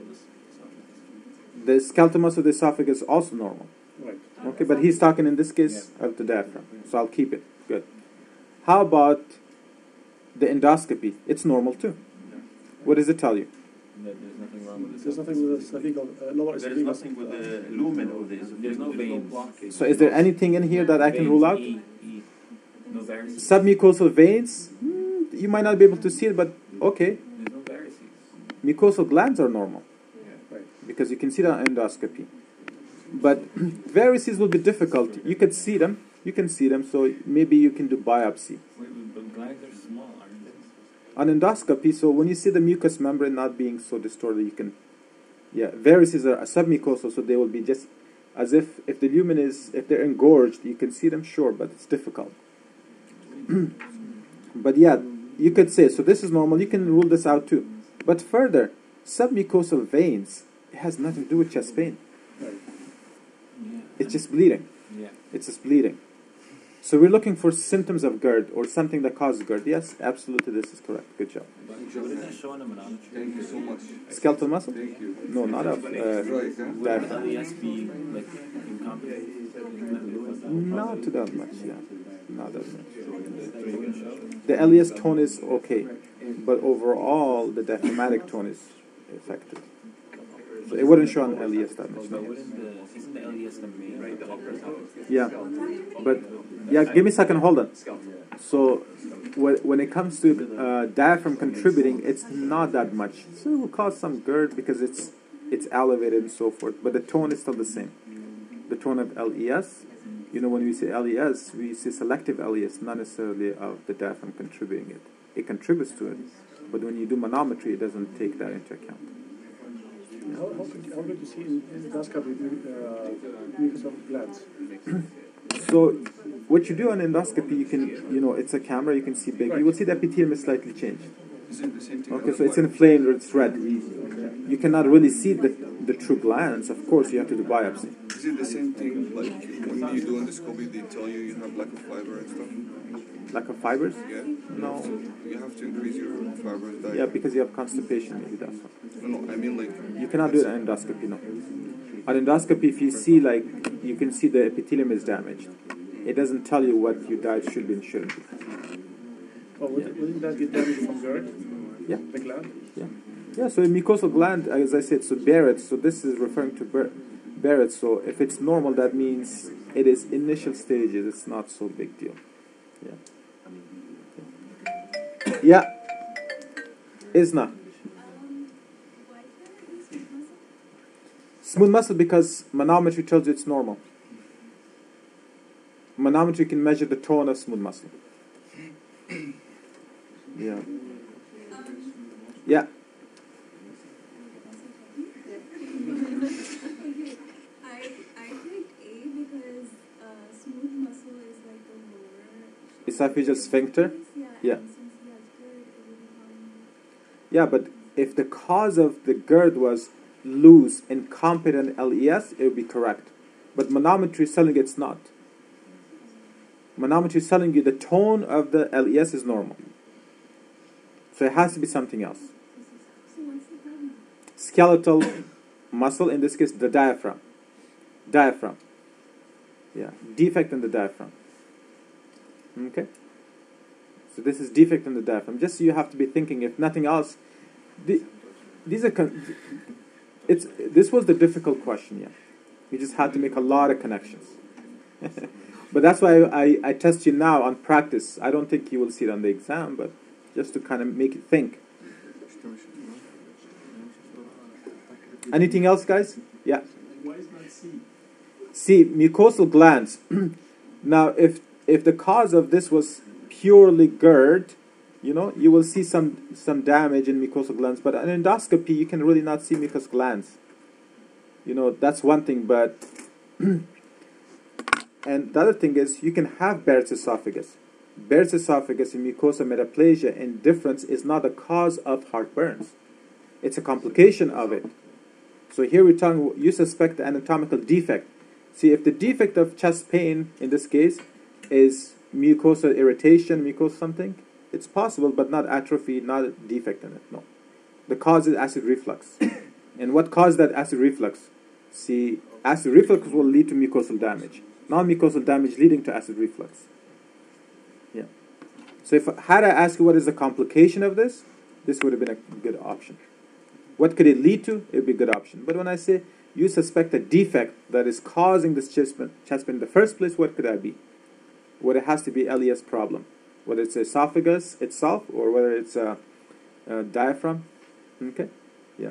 The skeletal muscle of the esophagus is also normal. Right. Okay, but he's talking in this case of the diaphragm. So I'll keep it. Good. How about the endoscopy, it's normal too. What does it tell you? That there's nothing wrong with There's nothing with the uh, lower There is nothing with the lumen of this. There's no veins. So is there anything in here that I can rule out? E, E. No. Submucosal veins, hmm, you might not be able to see it, but okay. There's no. Mucosal glands are normal Right. because you can see that on endoscopy. But varices will be difficult. You could see them, you can see them, so maybe you can do biopsy. Wait, but glands are small, aren't they? On endoscopy, so when you see the mucous membrane not being so distorted, you can, yeah, varices are submucosal, so they will be just as if if the lumen is if they're engorged, you can see them, sure, but it's difficult. but yeah, you could say so. This is normal. You can rule this out too. But further, submucosal veins it has nothing to do with chest pain. Right. Yeah. It's just bleeding. Yeah. It's just bleeding. So we're looking for symptoms of GERD or something that causes GERD. Yes, absolutely, this is correct. Good job. But what is that showing in manometry? Thank you so much. Skeletal muscle? Thank you. No, not of. Uh, huh? Would That- LES be like incompetent? not that much, yeah. Not that much. So you can show? The LES tone is okay, but overall, the diaphragmatic tone is effective. So it wouldn't show on LES that much. But wouldn't the, isn't the LES the main objective? Yeah, but yeah, give me a second. Hold on. So when when it comes to uh, diaphragm contributing, it's not that much. So it will cause some GERD because it's it's elevated and so forth, but the tone is still the same. The tone of LES. You know, when we say LES, we say selective LES, not necessarily of the diaphragm contributing it. It contributes to it, but when you do manometry, it doesn't take that into account. How, how, could, how could you see in, in endoscopy uh, mucous of glands? So what you do on endoscopy, you can, you know, it's a camera, you can see big. You will see the epithelium is slightly changed. Is it the same? Okay, so it's inflamed or it's red. You cannot really see the, the true glands. Of course, you have to do biopsy. Is it the same thing like when you do endoscopy, they tell you you have lack of fiber and stuff? Lack of fibers? Yeah? No. So you have to increase your fiber diet. Yeah, because you have constipation, maybe that's why. No, no, I mean like. You cannot do an endoscopy, no. On endoscopy, if you see, like, you can see the epithelium is damaged. It doesn't tell you what your diet should be and shouldn't be. Or would, wouldn't that be damage from GERD? Yeah. The gland? Yeah. Yeah, so mucosal gland, as I said, so Barrett, so this is referring to Bar- Barrett, so if it's normal, that means it is initial stages, it's not so big deal. Yeah. Yeah. Isna. Smooth muscle because manometry tells you it's normal. Manometry can measure the tone of smooth muscle. Yeah. Yeah. I sphincter. clicked Yeah, but if the cause of the GERD was loose, incompetent LES, it would be correct. But manometry is telling you it's not. Manometry is telling you the tone of the LES is normal. So it has to be something else. Skeletal muscle, in this case, the diaphragm. Diaphragm. Yeah, defect in the diaphragm. Okay? So this is defect in the diaphragm. Just you have to be thinking, if nothing else, the, these are con- it's this was the difficult question. Yeah, you just had to make a lot of connections. but that's why I, I, test you now on practice. I don't think you will see it on the exam, but just to kind of make you think. Anything else, guys? Yeah. Why is not C? See, mucosal glands. now, if if the cause of this was purely GERD, you know, you will see some some damage in mucosal glands. But an endoscopy, you can really not see mucous glands. You know, that's one thing. But and the other thing is, you can have Barrett's esophagus. Barrett's esophagus and mucosa metaplasia indifference is not a cause of heartburns. It's a complication of it. So here we're talking, you suspect the anatomical defect. See, if the defect of chest pain, in this case, is mucosal irritation, mucosal something, it's possible, but not atrophy, not a defect in it, no. The cause is acid reflux. and what caused that acid reflux? See, acid reflux will lead to mucosal damage. Non-mucosal damage leading to acid reflux. Yeah. So if had I asked you what is the complication of this, this would have been a good option. What could it lead to? It would be a good option. But when I say you suspect a defect that is causing this chest pain, chest pain in the first place, what could that be? Whether it has to be LES problem, whether it's esophagus itself or whether it's a, a diaphragm. Okay, yeah.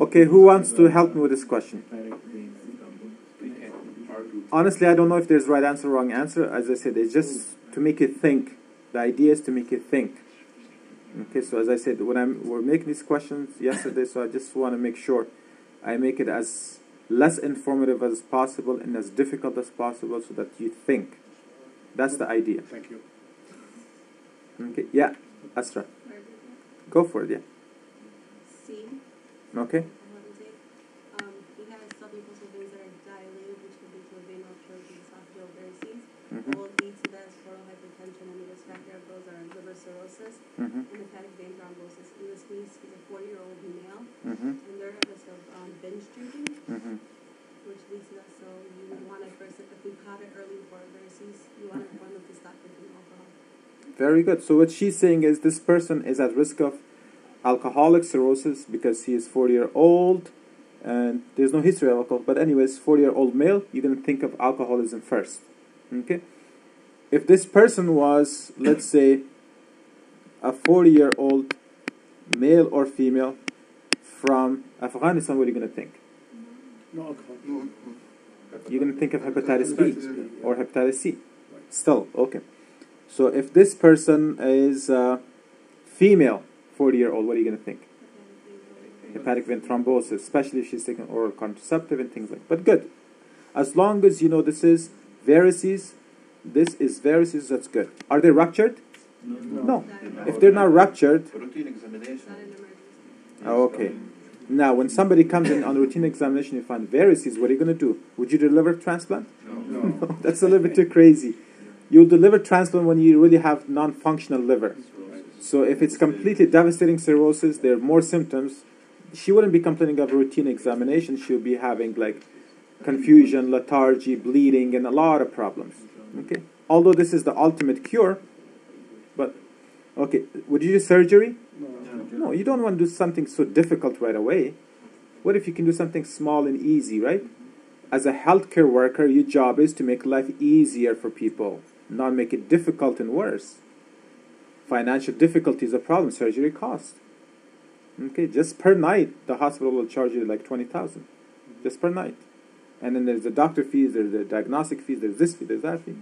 Okay, who wants to help me with this question? Honestly, I don't know if there's right answer or wrong answer. As I said, it's just to make you think. The idea is to make you think. Okay, so as I said, when I'm we're making these questions yesterday, so I just want to make sure I make it as less informative as possible and as difficult as possible, so that you think. That's the idea. Thank you. Okay, yeah, Astra, go for it. Yeah. C, Okay. um, he has submucosal veins that are dilated, which could lead to a vein rupture with esophageal varices. Mhm. Lead to that portal hypertension, and the risk factor of those are liver cirrhosis Mhm. and hepatic vein thrombosis. In this case, he's a forty-year-old male, Mhm. and they're at risk of um, binge drinking, Mhm. which leads to that. So you would want to first, if we caught it early before varices, you want to warn them to stop drinking alcohol. Very good. So what she's saying is this person is at risk of alcoholic cirrhosis because he is 40 year old and there's no history of alcohol. But anyways, 40 year old male, you're going to think of alcoholism first. Okay? If this person was, let's say, a 40 year old male or female from Afghanistan, what are you going to think? No alcohol. No, no. You're going to think of hepatitis B or hepatitis C. Still, okay. So if this person is uh, female, 40 year old, what are you going to think? Hepatic vein thrombosis, especially if she's taking oral contraceptive and things like But good. As long as you know this is varices, this is varices, that's good. Are they ruptured? No. If they're not ruptured, Routine examination. Not. Oh, okay. Now, when somebody comes in on routine examination, you find varices, what are you going to do? Would you do liver transplant? No. That's a little bit too crazy. You'll do liver transplant when you really have non functional liver. So, if it's completely devastating cirrhosis, there are more symptoms. She wouldn't be complaining of routine examination, she'll be having like confusion, lethargy, bleeding, and a lot of problems. Okay? Although this is the ultimate cure, but okay, would you do surgery? No, you don't want to do something so difficult right away. What if you can do something small and easy, right? As a healthcare worker, your job is to make life easier for people, not make it difficult and worse. financial difficulty is a problem. Surgery cost. Okay, just per night, the hospital will charge you like twenty thousand, just per night, and then there's the doctor fees, there's the diagnostic fees, there's this fee, there's that fee.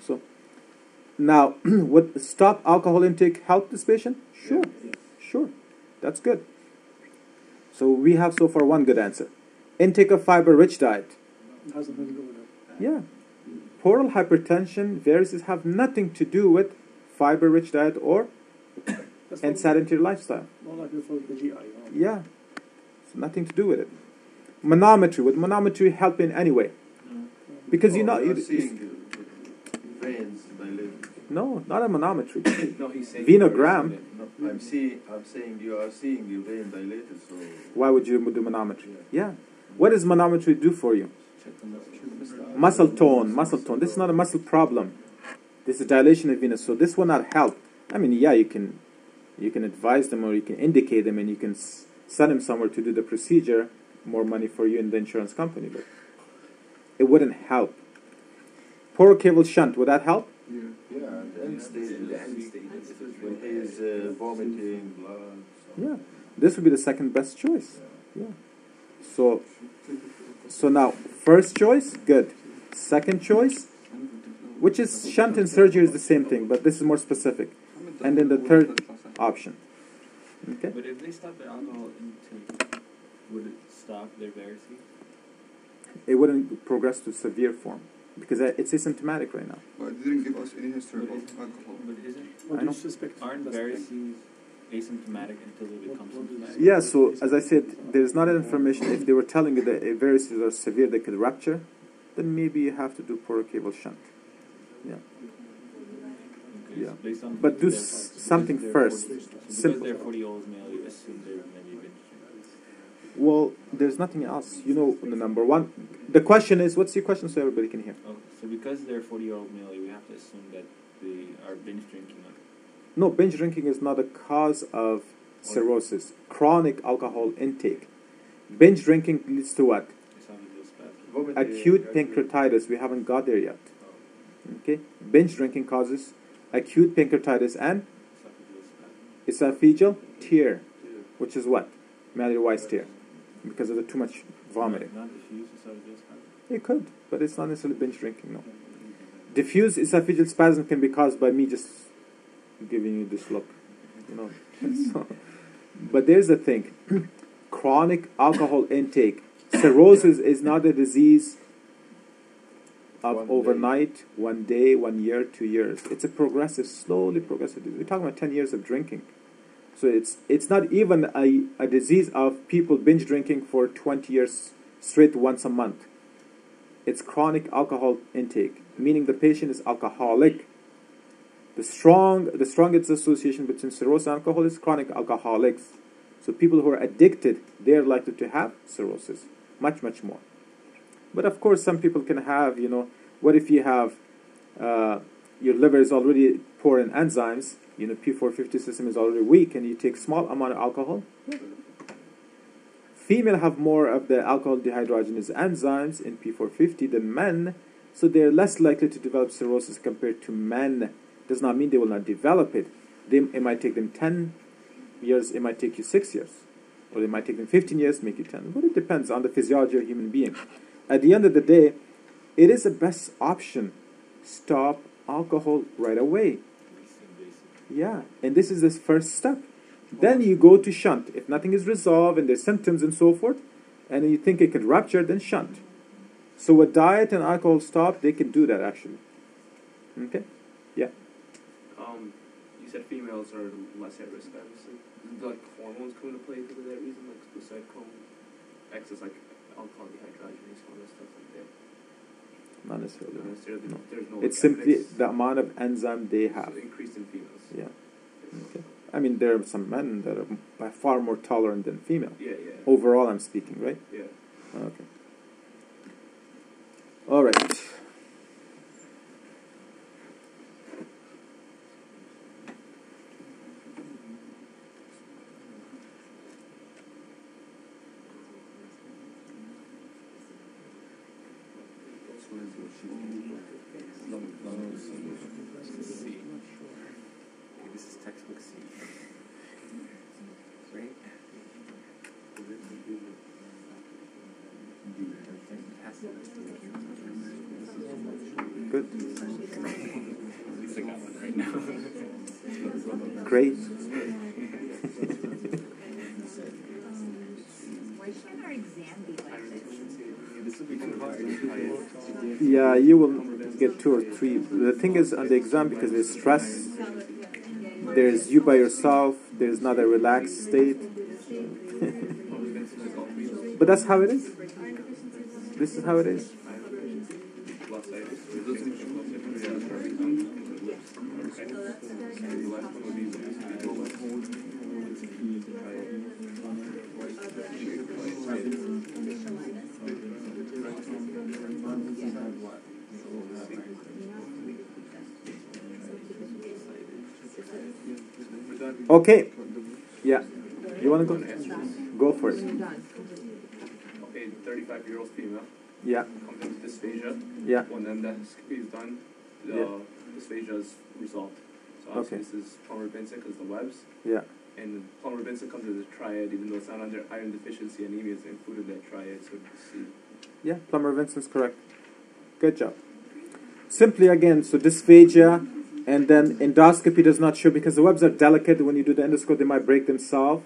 So now, would stop alcohol intake help this patient? Sure, sure, that's good. So we have so far one good answer. Intake of fiber-rich diet. How's it going to go with that? Yeah. Portal hypertension, varices have nothing to do with fiber-rich diet or and sedentary lifestyle. Not like the GI. Yeah. It's nothing to do with it. Manometry. Would manometry help in any way? Because you Oh, know, you're seeing veins dilated. no, not a manometry. No, he's saying. Venogram. No, I'm seeing, I'm saying you are seeing the vein dilated, so. Why would you do manometry? Yeah. What does manometry do for you? Muscle. Muscle tone, muscle tone. This is not a muscle problem. This is dilation of venous, so this will not help. I mean, yeah, you can, you can advise them or you can indicate them, and you can send them somewhere to do the procedure. More money for you and the insurance company, but it wouldn't help. Portacaval shunt, would that help? Yeah, and the end stages, when he is uh, vomiting, blood. Yeah, this would be the second best choice. Yeah. So, so now first choice, good. Second choice, which is shunt and surgery is the same thing, but this is more specific. And then the third option. Okay. But if they stop the alcohol intake, would it stop their varices? It wouldn't progress to severe form because uh, it's asymptomatic right now. But it didn't give us any history But alcohol. But isn't, What I do you suspect? aren't That's the thing. varices asymptomatic until they become symptomatic? Yeah. So as I said, there's not an information. If they were telling you that if varices are severe, they could rupture, then maybe you have to do portacaval shunt. Yeah. Okay, Yeah. so based on But do s- something first. 40 Because Simple. they're 40 year olds male, you assume they're maybe binge drinkers. Well, there's nothing else. You know, the number one. The question is, what's your question so everybody can hear? Oh, so because they're 40 year old male, we have to assume that they are binge drinking. Like, No, binge drinking is not a cause of cirrhosis. Chronic alcohol intake. Binge drinking leads to what? esophageal spasm. Vomiting, Acute acute- pancreatitis. We haven't got there yet. Oh. Okay? Binge drinking causes acute pancreatitis and Esophageal tear, which is what? Mallory-Weiss tear, because of the too much vomiting. Not, not diffuse esophageal spasm. It could, but it's not necessarily binge drinking, no. Diffuse esophageal spasm can be caused by me just giving you this look, you know. So, but there's the thing chronic alcohol intake. Cirrhosis is not a disease of One day. overnight, one day, one year, two years. It's a progressive, slowly progressive disease. We're talking about 10 years of drinking. So it's, it's not even a, a disease of people binge drinking for 20 years straight once a month. It's chronic alcohol intake, meaning the patient is alcoholic. The strong, the strongest association between cirrhosis and alcohol is chronic alcoholics. So people who are addicted, they're likely to have cirrhosis, much, much more. But of course, some people can have, you know, what if you have uh, your liver is already poor in enzymes, you know, P450 system is already weak, and you take small amount of alcohol. Female have more of the alcohol dehydrogenase enzymes in P450 than men, so they're less likely to develop cirrhosis compared to men. Does not mean they will not develop it. They, it might take them 10 years, it might take you 6 years. Or it might take them 15 years, make you 10. But it depends on the physiology of human being. At the end of the day, it is the best option. Stop alcohol right away. Yeah, and this is the first step. Then you go to shunt. If nothing is resolved and there's symptoms and so forth, and you think it could rupture, then shunt. So with diet and alcohol stop, they can do that actually. Okay? Yeah. Um, you said females are less at risk, obviously. Like hormones come into play for that reason, like splicecone, excess like alcohol dehydrogenase, all that stuff like that. Not necessarily. Not necessarily. No. There's no. It's simply the amount of enzyme they have. So increased in females. Yeah. Okay. I mean, there are some men that are by far more tolerant than female. Yeah, yeah. Overall, I'm speaking, right? Yeah. Okay. All right. This is textbook C. Right? Good. At least I got one right now. Great. Why should our exam be like this? This will be too hard. Yeah, you will get two or three. The thing is, on the exam, because there's stress, there's you by yourself, there's not a relaxed state. but that's how it is. This is how it is. Okay. Yeah. You want to go? Go for it. Okay, 35 year old female. Yeah. Comes in with dysphagia. Yeah. When the endoscopy is done, the Yeah. dysphagia is resolved. So obviously Okay. this is Plummer-Vinson because the webs. Yeah. And Plummer-Vinson comes as a triad, even though it's not under iron deficiency anemia is included in that triad. So C. Yeah, Plummer-Vinson's correct. Good job. Simply again, so dysphagia and then endoscopy does not show because the webs are delicate. When you do the endoscope, they might break themselves.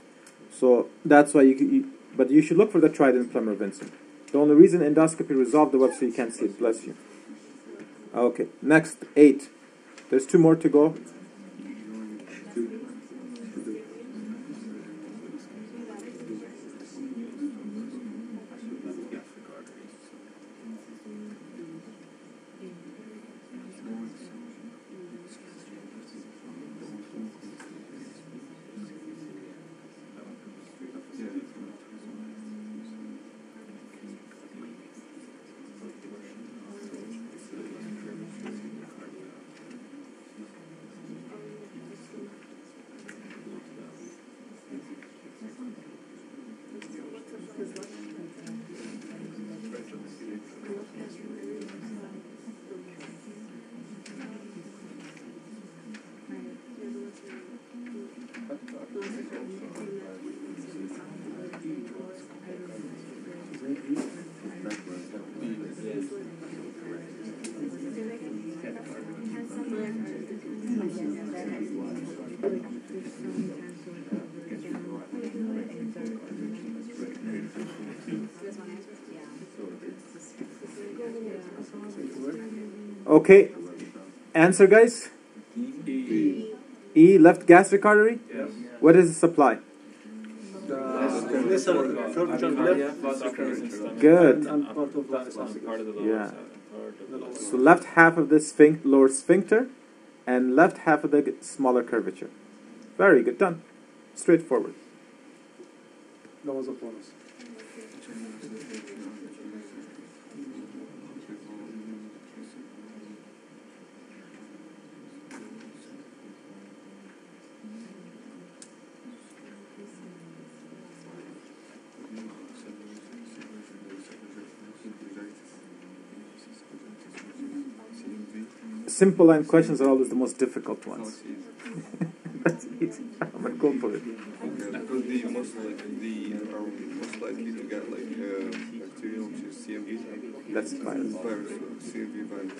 So that's why you, you but you should look for the trident Plummer-Vinson. The only reason endoscopy resolved the web so you can't see it. Bless you. Okay, next, eight. There's two more to go. Okay. Answer, guys. E, left gastric artery. Yes. What is the supply? This curvature on. Good. Part of the Yeah. So left half of the sphinx, lower sphincter, and left half of the smaller curvature. Very good. Done. Straightforward. That was a bonus. Simple line questions are always the most difficult ones. That's easy. I'm gonna for it. Because the most like the are most likely to get like uh, bacterial, which is CMV. That's virus. Virus, CMV virus.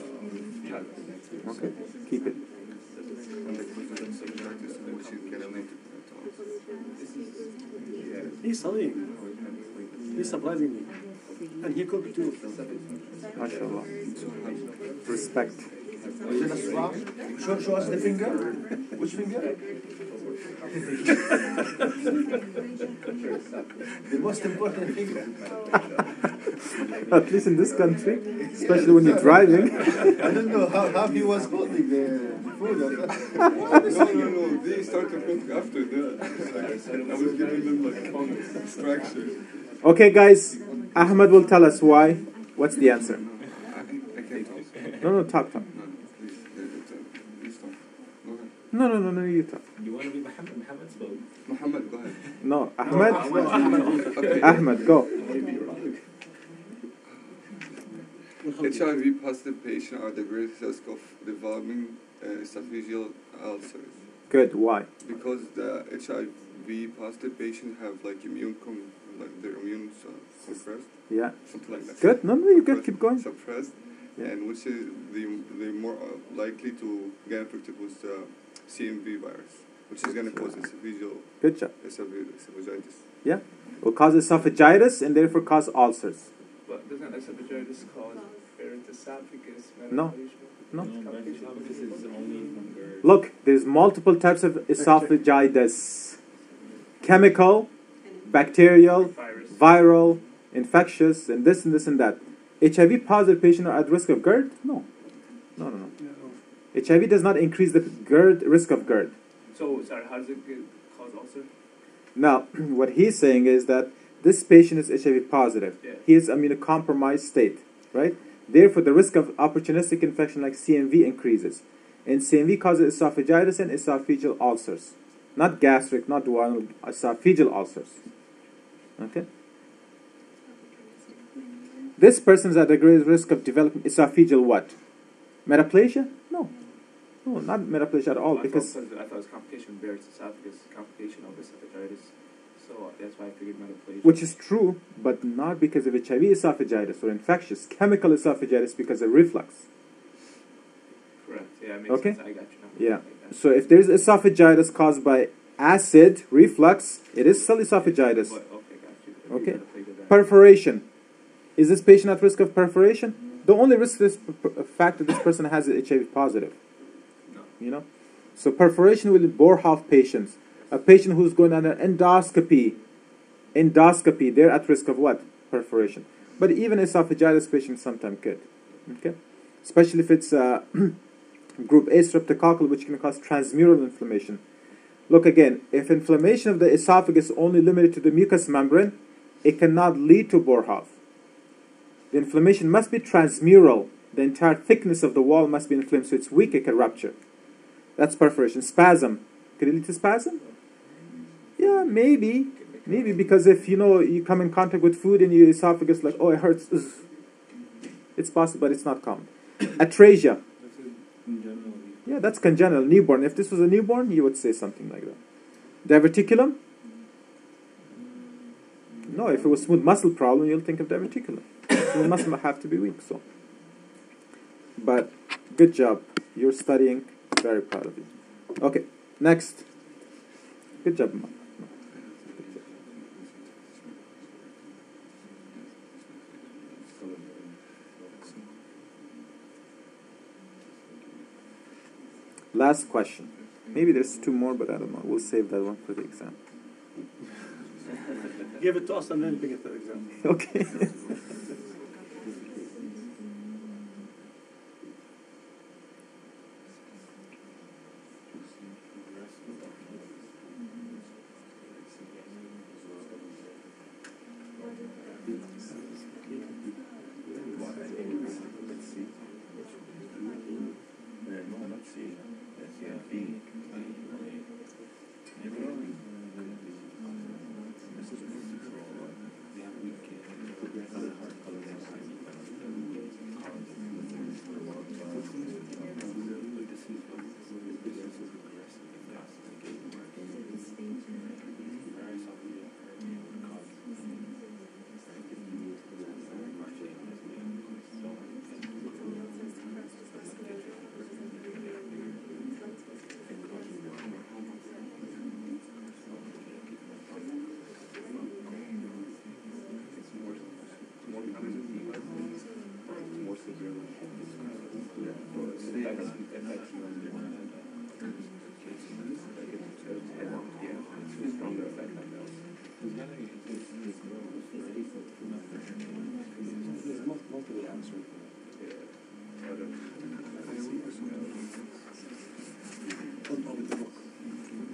Okay. Keep it. And the conjunctivitis, which is get linked He's studying. He's surprising me. And he could too. MashaAllah. Respect. It a swab? Show, show us the finger. Which finger? the most important finger. At least in this country, especially when you're driving. I don't know how, how he was holding the food. No, no, no. They started cooking after that. I was giving them like fun distraction. Okay, guys. Ahmed will tell us why. What's the answer? I, I can't talk. No, no, talk, talk. No, no, please. Please talk. Go ahead. No, no, no, no, you talk. You want to be Muhammad? Muhammad spoke. Muhammad, go ahead. No, Ahmed. Okay. Ahmed, go. HIV positive patients are the greatest risk of developing uh, esophageal ulcers. Good. Why? Because the HIV positive patients have like immune com- like their immune uh, suppressed, Yeah. something like that. Good. No, no, you good. Keep going. Suppressed, Yeah. and which is the they're more uh, likely to get infected with the CMV virus, which is going to cause esophageal Good job. esophageal esophagitis. Yeah. Will cause esophagitis and therefore cause ulcers. But doesn't esophagitis cause Barrett's esophagus? No. manipulation? No. Is only. Look, there's multiple types of esophagitis. Chemical, bacterial, viral, infectious, and this and this and that. HIV positive patients are at risk of GERD? No. No, no, no. HIV does not increase the GERD risk of GERD. So, sorry, how does it cause ulcer? Now, what he's saying is that this patient is HIV positive. Yeah. He is immunocompromised state, right? Therefore, the risk of opportunistic infection like CMV increases. And CMV causes esophagitis and esophageal ulcers. Not gastric, not duodenal, esophageal ulcers. Okay? This person is at the greatest risk of developing esophageal what? Metaplasia? No. No, not metaplasia at all I because thought, I thought it was complication Barrett's esophagus, complication of esophagitis. So that's why I figured metaplasia. which is true, but not because of HIV esophagitis or infectious chemical esophagitis because of reflux. Correct. Yeah, Okay. sense. I got you now. Yeah. Like. So if there's esophagitis caused by acid reflux, it is still esophagitis. But, okay, got you. Okay. figured metaplasia then. Perforation. Is this patient at risk of perforation? The only risk is p- fact that this person has HIV positive. You know? So perforation will Boerhaave patients. A patient who's going under endoscopy, endoscopy, they're at risk of what? Perforation. But even esophagitis patients sometimes could. Okay? Especially if it's uh, group A streptococcal, which can cause transmural inflammation. Look again, if inflammation of the esophagus is only limited to the mucous membrane, it cannot lead to Boerhaave. The inflammation must be transmural. The entire thickness of the wall must be inflamed, so it's weak, it can rupture. That's perforation. Spasm. Could it lead to spasm? Yeah, maybe. Maybe because if you know you come in contact with food and your esophagus like, oh it hurts. It's possible, but it's not common. Atresia. That's in general. Yeah, that's congenital, newborn. If this was a newborn, you would say something like that. Diverticulum? Mm. No, if it was smooth muscle problem, you'll think of diverticulum. Smooth muscle have to be weak, so. But good job. You're studying. Very proud of you. Okay, next. Good job. Ma. Last question. Maybe there's two more, but I don't know. We'll save that one for the exam. Give it to us and then pick it for exam. Okay.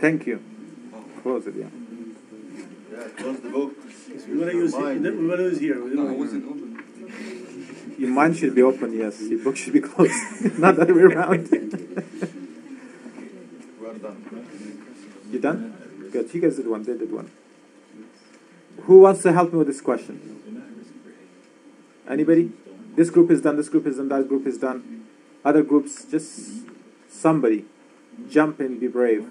Thank you. Close it, yeah. Yeah, close the book. We wanna use, we wanna use here. we No, don't- it wasn't open. Your mind should be open, yes. Your book should be closed. Not the other way around. Well done. You done? Good. You guys did one. They did one. Who wants to help me with this question? Anybody? This group is done. This group is done. That group is done. Other groups, just somebody jump in. Be brave.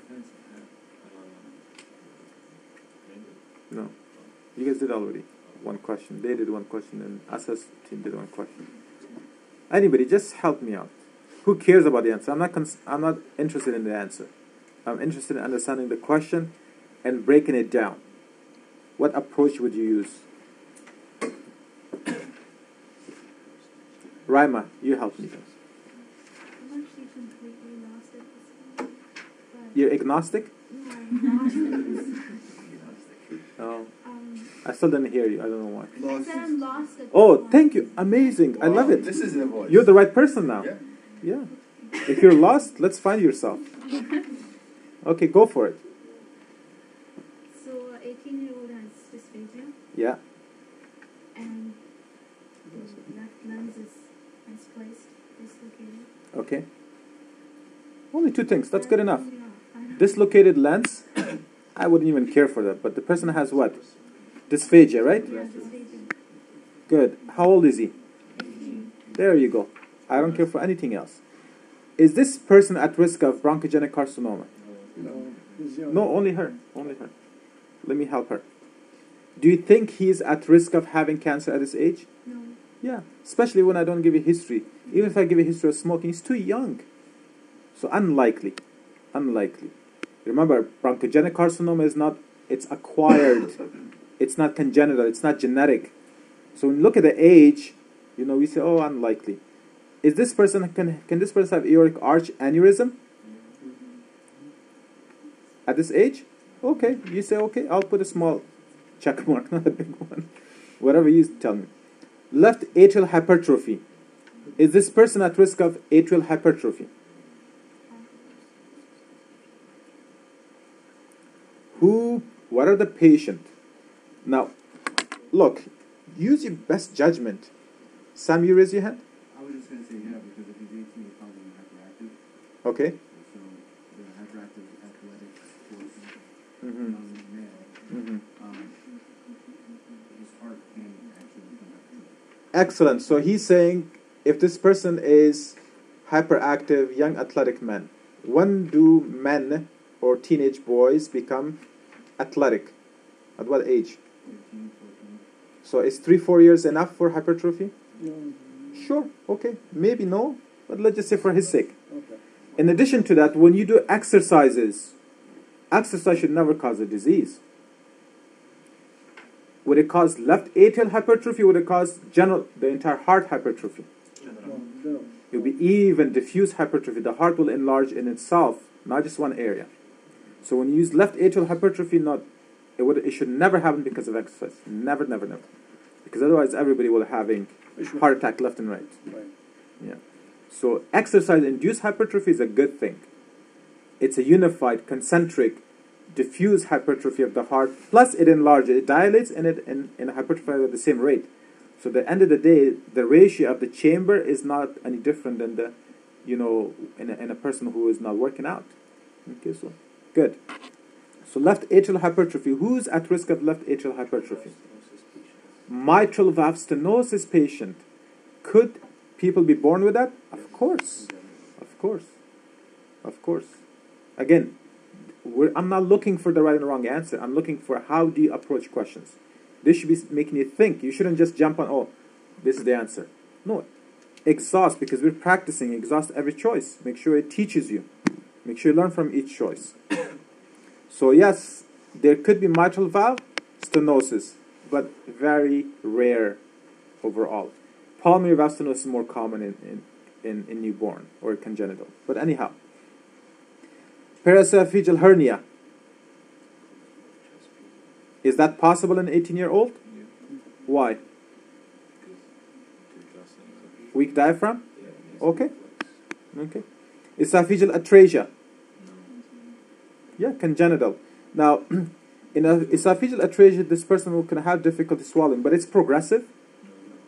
You guys did already one question. They did one question, and SS team did one question. Anybody, just help me out. Who cares about the answer? I'm not. Cons- I'm not interested in the answer. I'm interested in understanding the question and breaking it down. What approach would you use? Raima, you help me. I'm actually completely lost at this point. But You're agnostic? no, I'm. Oh, um, I still didn't hear you. I don't know why. I Lost. said I'm lost Oh, thank you. Amazing. I love it. This is the voice. You're the right person now. Yeah. Yeah. If you're lost, let's find yourself. Okay, go for it. So, 18 year old has dysphagia Yeah. and the left lens is misplaced, dislocated. Okay. Only two things. That's good enough. Yeah, I know. Dislocated lens. I wouldn't even care for that. But the person has what? Dysphagia, right? Dysphagia. Good. How old is he? There you go. I don't care for anything else. Is this person at risk of bronchogenic carcinoma? No. No, only her. Only her. Let me help her. Do you think he's at risk of having cancer at this age? No. Yeah, especially when I don't give a history. Even if I give a history of smoking, he's too young. So unlikely. Unlikely. Remember, bronchogenic carcinoma is not, it's acquired. it's not congenital. It's not genetic. So when you look at the age, you know, we say, oh, unlikely. Is this person, can, can this person have aortic arch aneurysm? At this age? Okay, you say, okay, I'll put a small check mark, not a big one. Whatever you tell me. Left atrial hypertrophy. Is this person at risk of atrial hypertrophy? Who, what are the patient? Now, look, use your best judgment. Sam, you raise your hand? I was just gonna say yeah, because if he's eighteen, he's probably hyperactive, Okay. so the hyperactive athletic portion, Mm-hmm. male, Mm-hmm. um, his heart can actually become hypertrophic. Excellent. So he's saying if this person is hyperactive, young athletic man, when do men or teenage boys become athletic? At what age? 13, 14. So is three, four years enough for hypertrophy? Young. Sure. Okay. Maybe no, but let's just say for his sake. Okay. In addition to that, when you do exercises, exercise should never cause a disease. Would it cause left atrial hypertrophy? Would it cause general, the entire heart hypertrophy? No, no. It will be even diffuse hypertrophy. The heart will enlarge in itself, not just one area. So when you use left atrial hypertrophy, not it would it should never happen because of exercise. Never, never, never. Because otherwise, everybody will having heart attack left and right. Right. Yeah. So exercise-induced hypertrophy is a good thing. It's a unified, concentric, diffuse hypertrophy of the heart. Plus, it enlarges, it dilates, and it in, in hypertrophy at the same rate. So, at the end of the day, the ratio of the chamber is not any different than the, you know, in a, in a person who is not working out. Okay, so good. So, left atrial hypertrophy. Who's at risk of left atrial hypertrophy? mitral valve stenosis patient. Could people be born with that? Of course. Of course. Of course. Again, we're, I'm not looking for the right and wrong answer. I'm looking for how do you approach questions. This should be making you think. You shouldn't just jump on, oh, this is the answer. No. Exhaust, because we're practicing, exhaust every choice. Make sure it teaches you. Make sure you learn from each choice. So, yes, there could be mitral valve stenosis, but very rare overall. Pulmonary valve stenosis is more common in, in, in, in newborn or congenital. But anyhow, paraesophageal hernia. Is that possible in 18 year old? Why? Weak diaphragm? Okay. Okay. Esophageal atresia. Yeah, congenital. Now, in a esophageal atresia, this person will can have difficulty swallowing, but it's progressive.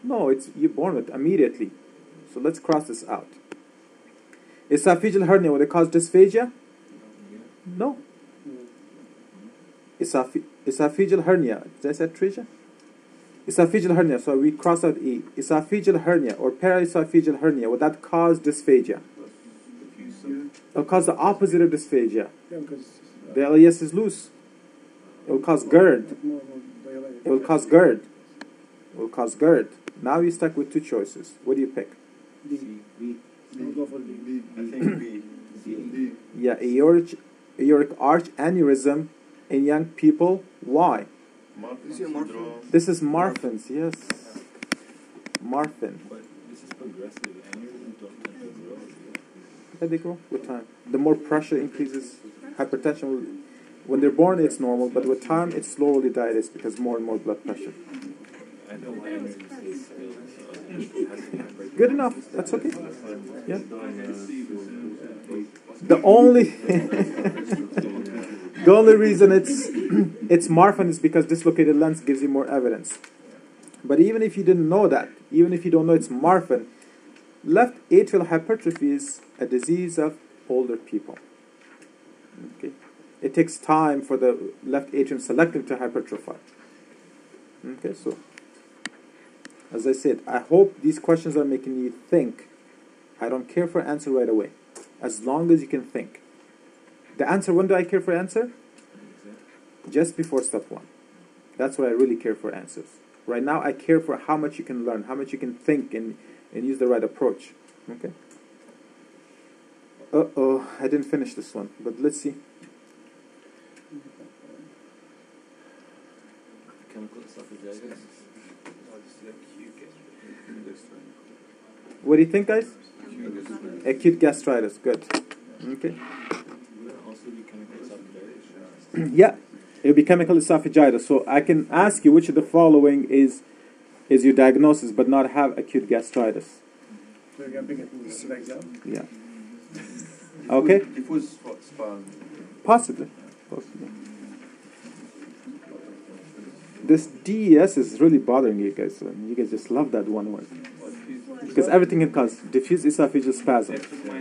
No, it's you're born with immediately. So let's cross this out. Esophageal hernia, will it cause dysphagia? No. Esoph- esophageal hernia, did I say atresia? Esophageal hernia, so we cross out E. Esophageal hernia or paraesophageal hernia, would that cause dysphagia? It will cause the opposite of dysphagia. Yeah, because uh, The LES is loose. It will cause GERD. more of a dilated. It will cause GERD. It will cause GERD. Now you're stuck with two choices. What do you pick? D. B. I'll go for D. I think B. D. Yeah, aortic, aortic arch aneurysm in young people. Why? Marfan Is it syndrome. This is Marfan's, yes. Marfan. But this is progressive. Aneurysms don't tend to grow. Yeah, they grow with time. The more pressure increases, hypertension will. When they're born, it's normal, but with time, it slowly dilates because more and more blood pressure. Good enough. That's okay. Yeah. The only the only reason it's it's Marfan is because dislocated lens gives you more evidence. But even if you didn't know that, even if you don't know it's Marfan, left atrial hypertrophy is a disease of older people. Okay, it takes time for the left atrium selective to hypertrophy. Okay, so as I said, I hope these questions are making you think. I don't care for answer right away, as long as you can think. The answer, when do I care for answer? Just before step one. That's what I really care for answers. Right now, I care for how much you can learn, how much you can think, and, and use the right approach. Okay? Uh oh, I didn't finish this one, but let's see. What do you think, guys? Acute gastritis. Good. Okay. Would yeah, it will be chemical esophagitis. So I can ask you which of the following is is your diagnosis, but not have acute gastritis. So you're gonna bring it this? Yeah. Okay. Diffuse spasm. Possibly. Possibly. This DES is really bothering you guys. You guys just love that one word. Because everything can cause diffuse esophageal spasm.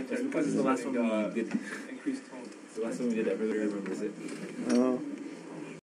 This is the last one we did. Increased tone. The last one we did, everybody remembers it. Oh.